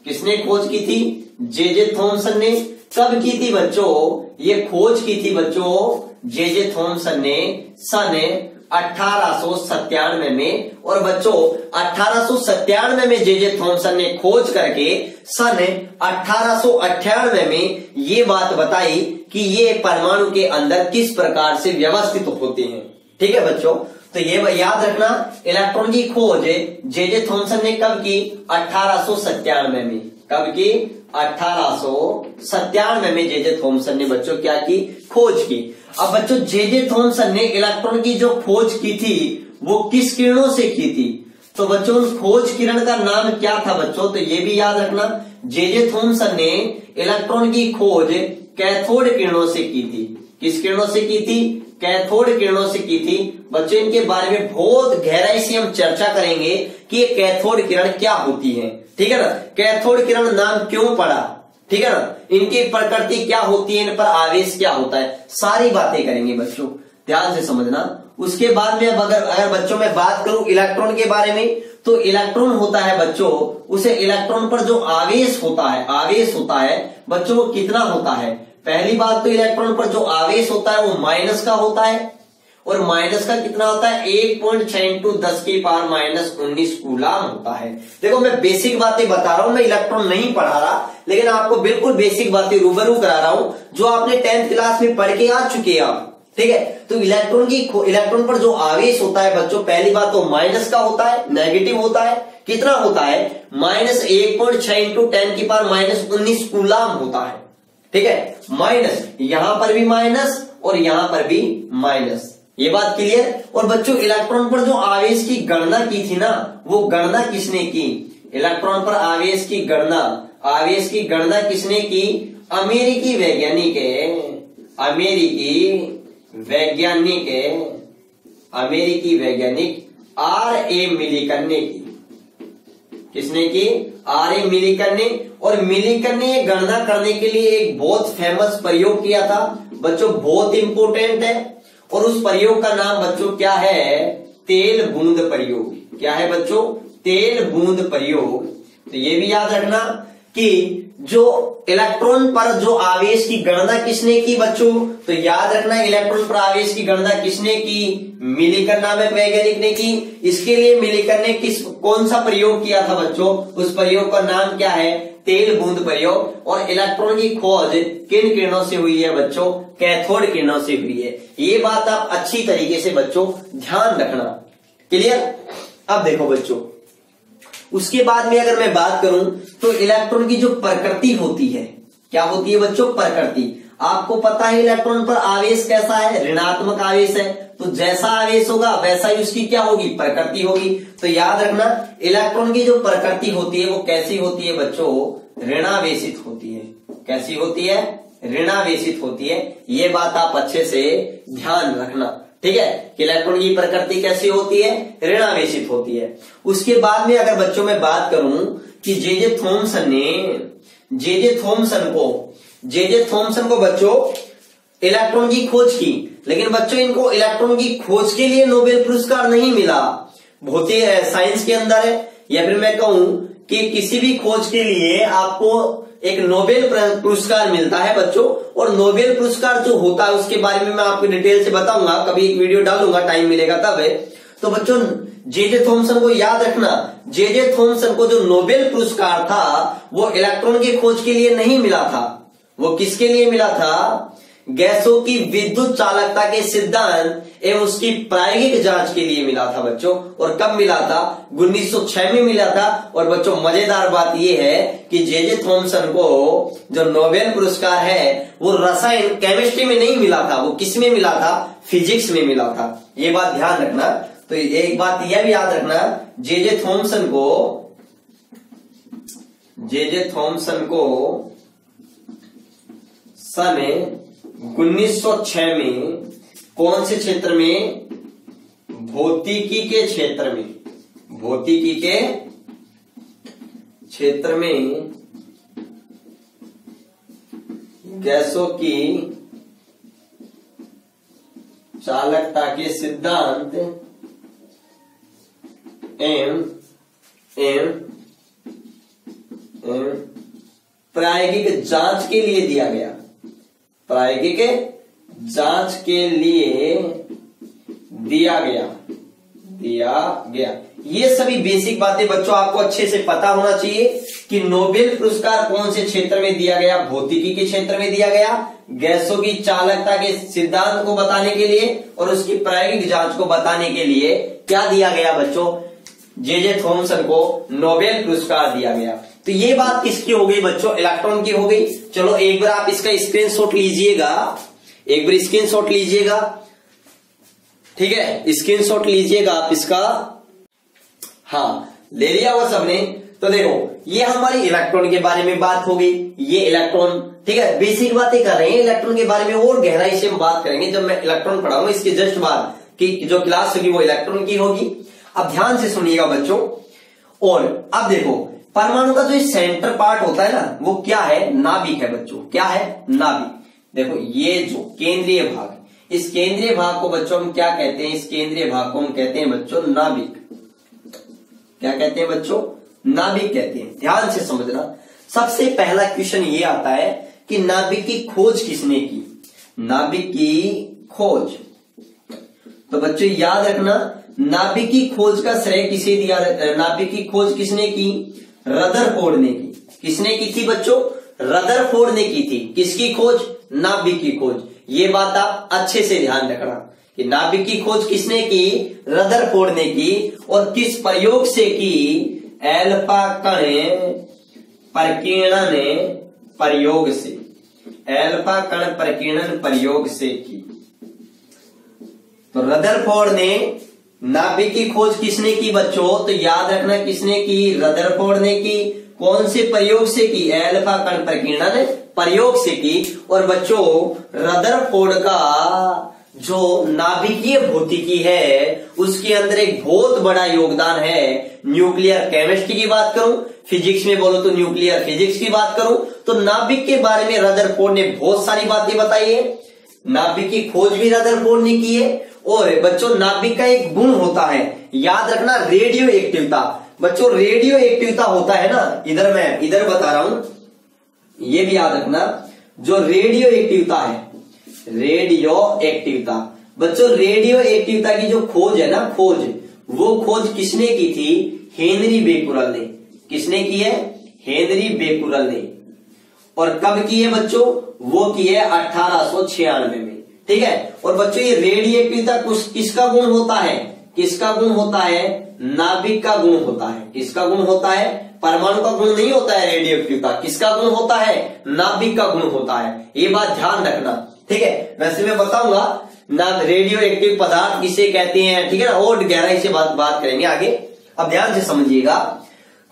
किसने खोज की थी? जे जे थॉमसन ने। कब की थी बच्चों? ये खोज की थी बच्चों, जे जे थॉमसन ने सन अठारह में। और बच्चों, अठारह में जे जे थॉमसन ने खोज करके सन अठारह में ये बात बताई कि ये परमाणु के अंदर किस प्रकार से व्यवस्थित होते हैं। ठीक है बच्चों? तो ये याद रखना इलेक्ट्रॉन की खोज, जे जे थॉमसन ने कब की? अठारह में। कब की? अठारह में जे जे थॉमसन ने बच्चों क्या की? खोज की। अब बच्चों, जे जे थॉमसन ने इलेक्ट्रॉन की जो खोज की थी, वो किस किरणों से की थी? तो बच्चों खोज किरण का नाम क्या था बच्चों? तो ये भी याद रखना, जे जे थॉमसन ने इलेक्ट्रॉन की खोज कैथोड किरणों से की थी। किस किरणों से की थी? कैथोड किरणों से की थी। बच्चों, इनके बारे में बहुत गहराई से हम चर्चा करेंगे कि ये कैथोड किरण क्या होती है। ठीक है ना? कैथोड किरण नाम क्यों पड़ा? ठीक है ना? इनकी प्रकृति क्या होती है? इन पर आवेश क्या होता है? सारी बातें करेंगे बच्चों। ध्यान से समझना। उसके बाद में अब अगर अगर बच्चों, में बात करूँ इलेक्ट्रॉन के बारे में तो इलेक्ट्रॉन होता है बच्चों, उसे इलेक्ट्रॉन पर जो आवेश होता है, आवेश होता है, बच्चों, वो कितना होता है? पहली बात तो इलेक्ट्रॉन पर जो आवेश होता है वो माइनस का होता है। और माइनस का कितना होता है? एक पॉइंट छह इंटू दस की पावर माइनस उन्नीस कूलाम होता है। देखो, मैं बेसिक बातें बता रहा हूँ, मैं इलेक्ट्रॉन नहीं पढ़ा रहा, लेकिन आपको बिल्कुल बेसिक बातें रूबरू करा रहा हूँ, जो आपने टेंथ क्लास में पढ़ के आ चुके हैं आप, ठीक है? तो इलेक्ट्रॉन की इलेक्ट्रॉन पर जो आवेश होता है बच्चों, पहली बात तो माइनस का होता है नेगेटिव होता है। कितना होता है? माइनस एक पॉइंट छह इंटू टेन की पावर माइनस उन्नीस कूलाम होता है। ठीक है? माइनस यहाँ पर भी माइनस और यहाँ पर भी माइनस ये बात क्लियर और बच्चों इलेक्ट्रॉन पर जो आवेश की गणना की थी ना, वो गणना किसने की? इलेक्ट्रॉन पर आवेश की गणना. आवेश की गणना किसने की? अमेरिकी वैज्ञानिक है। अमेरिकी वैज्ञानिक अमेरिकी वैज्ञानिक आर ए मिलिकन ने की। किसने की? आर ए मिलीकर ने। और मिलीकर ने ये गणना करने के लिए एक बहुत फ़ेमस प्रयोग किया था। बच्चों, बहुत इंपोर्टेंट है। और उस प्रयोग का नाम बच्चों क्या है? तेल बूंद प्रयोग। क्या है बच्चों? तेल बूंद प्रयोग। तो ये भी याद रखना कि जो इलेक्ट्रॉन पर जो आवेश की गणना किसने की बच्चों? तो याद रखना इलेक्ट्रॉन पर आवेश की गणना किसने की? मिलीकर नाम है वैज्ञानिक ने की। इसके लिए मिलीकर ने किस, कौन सा प्रयोग किया था बच्चों? उस प्रयोग का नाम क्या है? तेल बूंद प्रयोग। और इलेक्ट्रॉन की खोज किन किरणों से हुई है बच्चों? कैथोड किरणों से हुई है। ये बात आप अच्छी तरीके से बच्चों ध्यान रखना। क्लियर अब देखो बच्चों उसके बाद में अगर मैं बात करूँ तो इलेक्ट्रॉन की जो प्रकृति होती है, क्या होती है बच्चों? प्रकृति। आपको पता है इलेक्ट्रॉन पर आवेश कैसा है? ऋणात्मक आवेश है। तो जैसा आवेश होगा, वैसा ही उसकी क्या होगी? प्रकृति होगी। तो याद रखना इलेक्ट्रॉन की जो प्रकृति होती है, वो कैसी होती है बच्चों? ऋणावेशित होती है। कैसी होती है? ऋणावेशित होती है। ये बात आप अच्छे से ध्यान रखना। ठीक है? कि इलेक्ट्रॉन की प्रकृति कैसी होती है? ऋणावेशित होती है। उसके बाद में अगर बच्चों में बात करूँ कि जे जे थॉमसन ने, जे जे थॉमसन को, जे जे थॉमसन को बच्चों, इलेक्ट्रॉन की खोज की। लेकिन बच्चों, इनको इलेक्ट्रॉन की खोज के लिए नोबेल पुरस्कार नहीं मिला। भौतिक साइंस के अंदर है। या फिर मैं कहूँ कि किसी भी खोज के लिए आपको एक नोबेल पुरस्कार मिलता है बच्चों, और नोबेल पुरस्कार जो होता है उसके बारे में मैं आपको डिटेल से बताऊँगा। कभी एक वीडियो डालूँगा टाइम मिलेगा तब है। तो बच्चों जे जे थॉमसन को याद रखना। जे जे थॉमसन को जो नोबेल पुरस्कार था, वो इलेक्ट्रॉन की खोज के लिए नहीं मिला था। वो किसके लिए मिला था? गैसों की विद्युत चालकता के सिद्धांत एवं उसकी प्रायोगिक जाँच के लिए मिला था बच्चों। और कब मिला था? 1906 में मिला था। और बच्चों, मज़ेदार बात यह है कि जे जे थॉमसन को जो नोबेल पुरस्कार है, वो रसायन केमिस्ट्री में नहीं मिला था। वो किसमें मिला था? फिजिक्स में मिला था। ये बात ध्यान रखना। तो एक बात यह भी याद रखना, जे जे थॉमसन को, जे जे थॉमसन को सन 1906 में कौन से क्षेत्र में? भौतिकी के क्षेत्र में। भौतिकी के क्षेत्र में गैसों की चालकता के सिद्धांत एम एम एम, प्रायोगिक जाँच के लिए दिया गया। प्रायोगिक जाँच के लिए दिया गया। दिया गया। ये सभी बेसिक बातें बच्चों, आपको अच्छे से पता होना चाहिए कि नोबेल पुरस्कार कौन से क्षेत्र में दिया गया, भौतिकी के क्षेत्र में दिया गया, गैसों की चालकता के सिद्धांत को बताने के लिए और उसकी प्रायोगिक जाँच को बताने के लिए क्या दिया गया बच्चों? जे जे थॉमसन को नोबेल पुरस्कार दिया गया। तो ये बात किसकी हो गई बच्चों, इलेक्ट्रॉन की हो गई। चलो एक बार आप इसका स्क्रीनशॉट लीजिएगा। एक बार स्क्रीनशॉट लीजिएगा। ठीक है? स्क्रीनशॉट लीजिएगा आप इसका। हाँ ले लिया हुआ सबने। तो देखो, ये हमारी इलेक्ट्रॉन के बारे में बात होगी ये इलेक्ट्रॉन ठीक है? बेसिक बातें कर रहे हैं। इलेक्ट्रॉन के बारे में और गहराई से हम बात करेंगे। जब मैं इलेक्ट्रॉन पढ़ाऊँगा, इसके जस्ट बाद कि जो क्लास होगी, वो इलेक्ट्रॉन की होगी। अब ध्यान से सुनिएगा बच्चों। और अब देखो, परमाणु का जो सेंटर पार्ट होता है ना, वो क्या है? नाभिक है बच्चों। क्या है? नाभिक। देखो, ये जो केंद्रीय भाग इस केंद्रीय भाग को बच्चों हम क्या कहते हैं? इस केंद्रीय भाग को हम कहते हैं बच्चों नाभिक। क्या कहते हैं बच्चों? नाभिक कहते हैं। ध्यान से समझना। सबसे पहला क्वेश्चन ये आता है कि नाभिक की खोज किसने की? नाभिक की खोज। तो बच्चों, याद रखना, नाभिक की खोज का श्रेय किसे दिया, नाभिक की खोज किसने की? रदरफोर्ड ने की। किसने की थी बच्चों? रदरफोर्ड ने की थी। किसकी खोज? नाभिक की खोज। ये बात आप अच्छे से ध्यान रखना कि नाभिक की खोज किसने की? रदरफोर्ड ने की और किस प्रयोग से की? एल्फा कण प्रकीर्णन प्रयोग से। एल्फा कण प्रकीर्णन प्रयोग से की। तो रदरफोर्ड ने नाभिक की खोज किसने की बच्चों? तो याद रखना किसने की? रदरफोर्ड ने की। कौन से प्रयोग से की? एल्फा कण प्रकीर्णन, प्रयोग से की। और बच्चों रदरफोर्ड का जो नाभिकीय भौतिकी है, उसके अंदर एक बहुत बड़ा योगदान है। न्यूक्लियर केमिस्ट्री की बात करूँ फिजिक्स में बोलो तो न्यूक्लियर फिजिक्स की बात करूँ तो नाभिक के बारे में रदरफोर्ड ने बहुत सारी बातें बताई है। नाभिक की खोज भी रदरफोर्ड ने की है, और बच्चों, नाभिक का एक गुण होता है। याद रखना रेडियो एक्टिवता बच्चों रेडियो एक्टिवता होता है ना, इधर मैं इधर बता रहा हूँ। ये भी याद रखना, जो रेडियो एक्टिवता है रेडियो एक्टिवता बच्चों रेडियो एक्टिवता की जो खोज है ना, खोज, वो खोज किसने की थी? हेनरी बेकुरल ने। किसने की है? हेनरी बेकुरल ने। और कब की है बच्चों? वो की है अठारह में। ठीक है? और बच्चों, ये रेडियो एक्टिवता किसका गुण होता है? किसका गुण होता है? नाभिक का गुण होता है। किसका गुण होता है? परमाणु का गुण नहीं होता है रेडियो एक्टिवता किसका गुण होता है? नाभिक का गुण होता है। ये बात ध्यान रखना। ठीक है? वैसे मैं बताऊँगा, ना रेडियो एक्टिव पदार्थ किसे कहते हैं, ठीक है ना? और गहराई से बात बात करेंगे आगे। अब ध्यान से समझिएगा।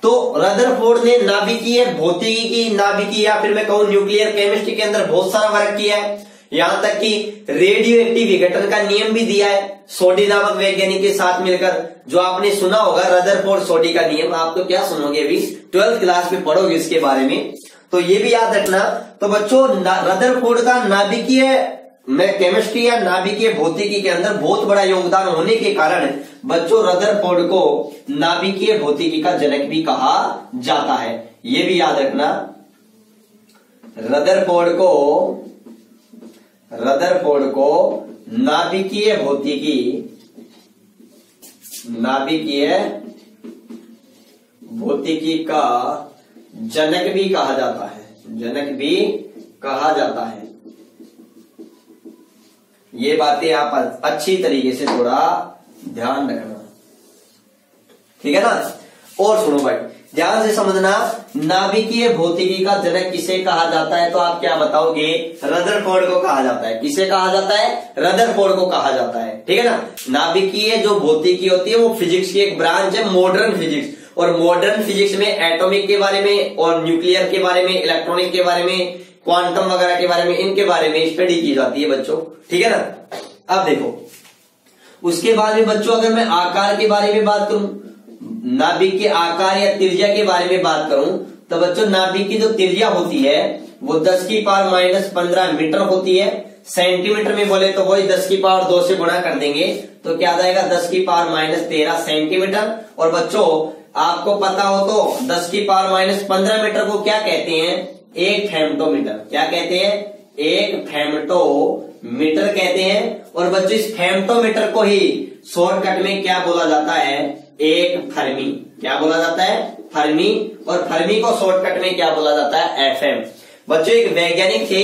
तो रदरफोर्ड ने नाभिकीय, भौतिकी की नाभिकीय, या फिर मैं कहूँ न्यूक्लियर केमिस्ट्री के अंदर बहुत सारा वर्क किया है। यहाँ तक कि रेडियो एक्टिव विघटन का नियम भी दिया है सोडी नामक वैज्ञानिक के साथ मिलकर, जो आपने सुना होगा रदर रदरफोर्ड सोडी का नियम। आप तो क्या सुनोगे अभी? ट्वेल्थ क्लास में पढ़ोगे इसके बारे में। तो ये भी याद रखना तो बच्चों रदर रदरफोर्ड का नाभिकीय, में केमिस्ट्री या नाभिकीय भौतिकी के अंदर बहुत बड़ा योगदान होने के कारण, बच्चों रदरफोर्ड को नाभिकीय भौतिकी का जनक भी कहा जाता है। ये भी याद रखना रदरफोर्ड को रदरफोर्ड को नाभिकीय भौतिकी नाभिकीय भौतिकी का जनक भी कहा जाता है। जनक भी कहा जाता है। ये बातें आप अच्छी तरीके से थोड़ा ध्यान रखना। ठीक है ना? और सुनो भाई ध्यान से समझना, नाभिकीय भौतिकी का जनक किसे कहा जाता है? तो आप क्या बताओगे? रदरफोर्ड को कहा जाता है। किसे कहा जाता है? रदरफोर्ड को कहा जाता है। ठीक है ना? नाभिकीय जो भौतिकी होती है, वो फिजिक्स की एक ब्रांच है मॉडर्न फिजिक्स और मॉडर्न फिजिक्स में एटॉमिक के बारे में और न्यूक्लियर के बारे में इलेक्ट्रॉनिक के बारे में क्वांटम वगैरह के बारे में, इनके बारे में स्टडी की जाती है बच्चों। ठीक है ना? अब देखो। उसके बाद में बच्चों, अगर मैं आकार के बारे में बात करूँ नाभिक के आकार या त्रिज्या के बारे में बात करूँ तो बच्चों, नाभिक की जो त्रिज्या होती है, वो दस की पावर माइनस पंद्रह मीटर होती है। सेंटीमीटर में बोले तो वही दस की पावर दो से गुणा कर देंगे तो क्या आ जाएगा? दस की पावर माइनस तेरह सेंटीमीटर। और बच्चों, आपको पता हो तो दस की पावर माइनस पंद्रह मीटर को क्या कहते हैं? एक फेमटोमीटर क्या कहते हैं? एक फेमटो मीटर कहते हैं। और बच्चों, इस फेमटोमीटर को ही शॉर्टकट में क्या बोला जाता है? एक फर्मी। क्या बोला जाता है? फर्मी। और फर्मी को शॉर्टकट में क्या बोला जाता है? एफ़ एम बच्चों, एक वैज्ञानिक थे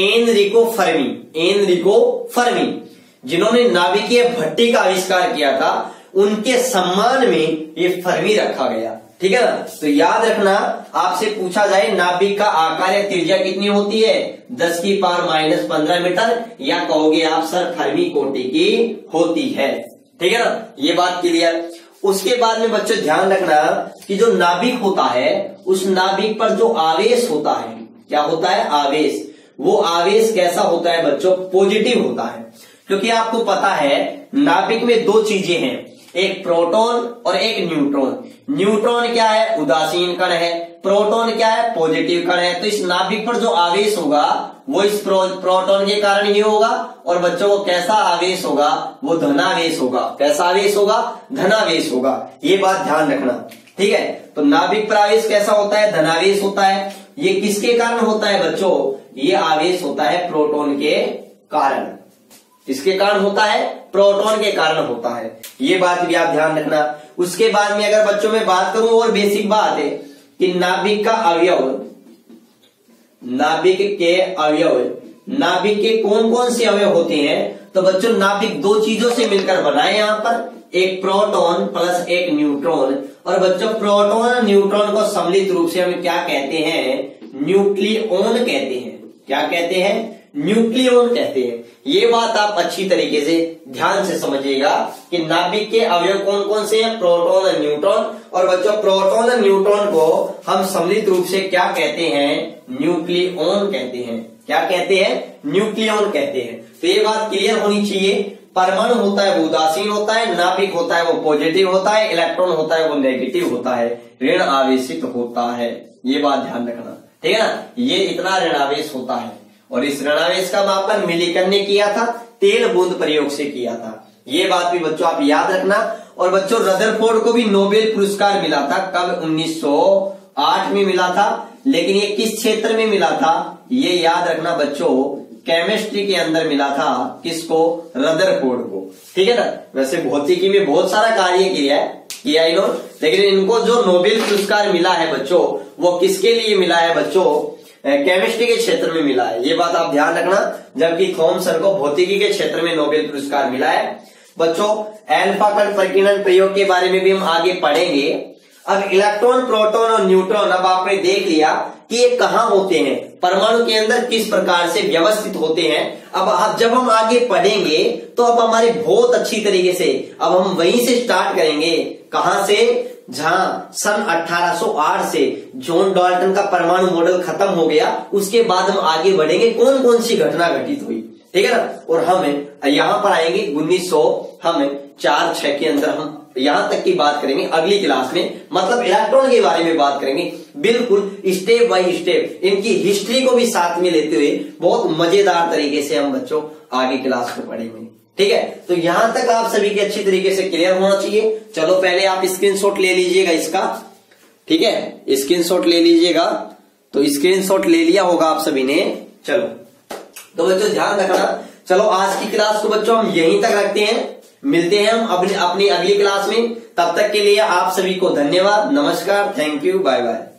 Enrico Fermi. Enrico Fermi. जिन्होंने नाभिकीय भट्टी का आविष्कार किया था, उनके सम्मान में ये फर्मी रखा गया। ठीक है ना? तो याद रखना, आपसे पूछा जाए, नाभिक का आकार या त्रिज्या कितनी होती है? दस की पावर माइनस पंद्रह मीटर, या कहोगे आप, सर, फर्मी कोटि की होती है। ठीक है ना? ये बात क्लियर। उसके बाद में बच्चों, ध्यान रखना कि जो नाभिक होता है, उस नाभिक पर जो आवेश होता है, क्या होता है? आवेश। वो आवेश कैसा होता है बच्चों? पॉजिटिव होता है। क्योंकि आपको पता है, नाभिक में दो चीज़ें हैं, एक प्रोटॉन और एक न्यूट्रॉन न्यूट्रॉन क्या है? उदासीन कण है। प्रोटॉन क्या है? पॉजिटिव कण है। तो इस नाभिक पर जो आवेश होगा वो इस प्रोटोन के कारण ही होगा और बच्चों को कैसा आवेश होगा, वो धनावेश होगा। कैसा आवेश होगा? धनावेश होगा। ये बात ध्यान रखना। ठीक है? तो नाभिक पर आवेश कैसा होता है? धनावेश होता है। ये किसके कारण होता है बच्चों? ये आवेश होता है प्रोटोन के कारण। किसके कारण होता है? प्रोटॉन के कारण होता है। ये बात भी आप ध्यान रखना। उसके बाद में अगर बच्चों में बात करूँ और बेसिक बात है कि नाभिक का अवयव नाभिक के अवयव। नाभिक के कौन कौन से अवयव होते हैं? तो बच्चों, नाभिक दो चीज़ों से मिलकर बनाए यहाँ पर। एक प्रोटॉन प्लस एक न्यूट्रॉन। और बच्चों, प्रोटॉन न्यूट्रॉन को सम्मिलित रूप से हम क्या कहते हैं? न्यूक्लियोन कहते हैं। क्या कहते हैं? न्यूक्लियोन कहते हैं। ये बात आप अच्छी तरीके से ध्यान से समझिएगा कि नाभिक के अवयव कौन कौन से हैं? प्रोटॉन और न्यूट्रॉन। और बच्चों, प्रोटॉन और न्यूट्रॉन को हम सम्मिलित रूप से क्या कहते हैं? न्यूक्लियोन कहते हैं। क्या कहते हैं? न्यूक्लियन कहते हैं। तो ये बात क्लियर होनी चाहिए। परमाणु होता है वो उदासीन होता है, नाभिक होता है वो पॉजिटिव होता है, इलेक्ट्रॉन होता है वो नेगेटिव होता है, ऋण आवेशित होता है। ये बात ध्यान रखना। ठीक है ना? ये इतना ऋण आवेश होता है। और इस ऋणावेश का मापन मिलीकन ने किया था, तेल बूंद प्रयोग से किया था। ये बात भी बच्चों आप याद रखना। और बच्चों रदरफोर्ड को भी नोबेल पुरस्कार मिला था। कब? 1908 में मिला था, लेकिन ये किस क्षेत्र में मिला था? ये याद रखना बच्चों केमिस्ट्री के अंदर मिला था किसको? रदरफोर्ड को। ठीक है ना? वैसे भौतिकी में बहुत सारा कार्य किया है, किया इन्होंने। लेकिन इनको जो नोबेल पुरस्कार मिला है बच्चों, वो किसके लिए मिला है बच्चों? केमिस्ट्री के क्षेत्र में मिला है। ये बात आप ध्यान रखना, जबकि थॉमसन को भौतिकी के क्षेत्र में नोबेल पुरस्कार मिला है। बच्चों एल्फा कण प्रकीर्णन प्रयोग के बारे में भी हम आगे पढ़ेंगे। अब इलेक्ट्रॉन प्रोटॉन और न्यूट्रॉन अब आपने देख लिया कि ये कहाँ होते हैं, परमाणु के अंदर किस प्रकार से व्यवस्थित होते हैं। अब अब जब हम आगे पढ़ेंगे तो अब हमारे बहुत अच्छी तरीके से, अब हम वहीं से स्टार्ट करेंगे। कहा से? जहाँ सन 1808 से जॉन डॉल्टन का परमाणु मॉडल खत्म हो गया, उसके बाद हम आगे बढ़ेंगे कौन कौन सी घटना घटित हुई? ठीक है ना? और हम, यहाँ पर आएँगे उन्नीस सौ, हम चार छह के अंदर हम यहाँ तक की बात करेंगे, अगली क्लास में। मतलब इलेक्ट्रॉन के बारे में बात करेंगे। बिल्कुल स्टेप बाय स्टेप, इनकी हिस्ट्री को भी साथ में लेते हुए बहुत मज़ेदार तरीके से हम बच्चों आगे क्लास में पढ़ेंगे। ठीक है? तो यहाँ तक आप सभी के अच्छी तरीके से क्लियर होना चाहिए। चलो, पहले आप स्क्रीनशॉट ले लीजिएगा इसका। ठीक है? स्क्रीनशॉट ले लीजिएगा। तो स्क्रीनशॉट ले लिया होगा आप सभी ने। चलो। तो बच्चों, ध्यान रखना। चलो, आज की क्लास को बच्चों हम यहीं तक रखते हैं। मिलते हैं हम अपनी अपनी अगली क्लास में। तब तक के लिए आप सभी को धन्यवाद। नमस्कार। Thank you bye bye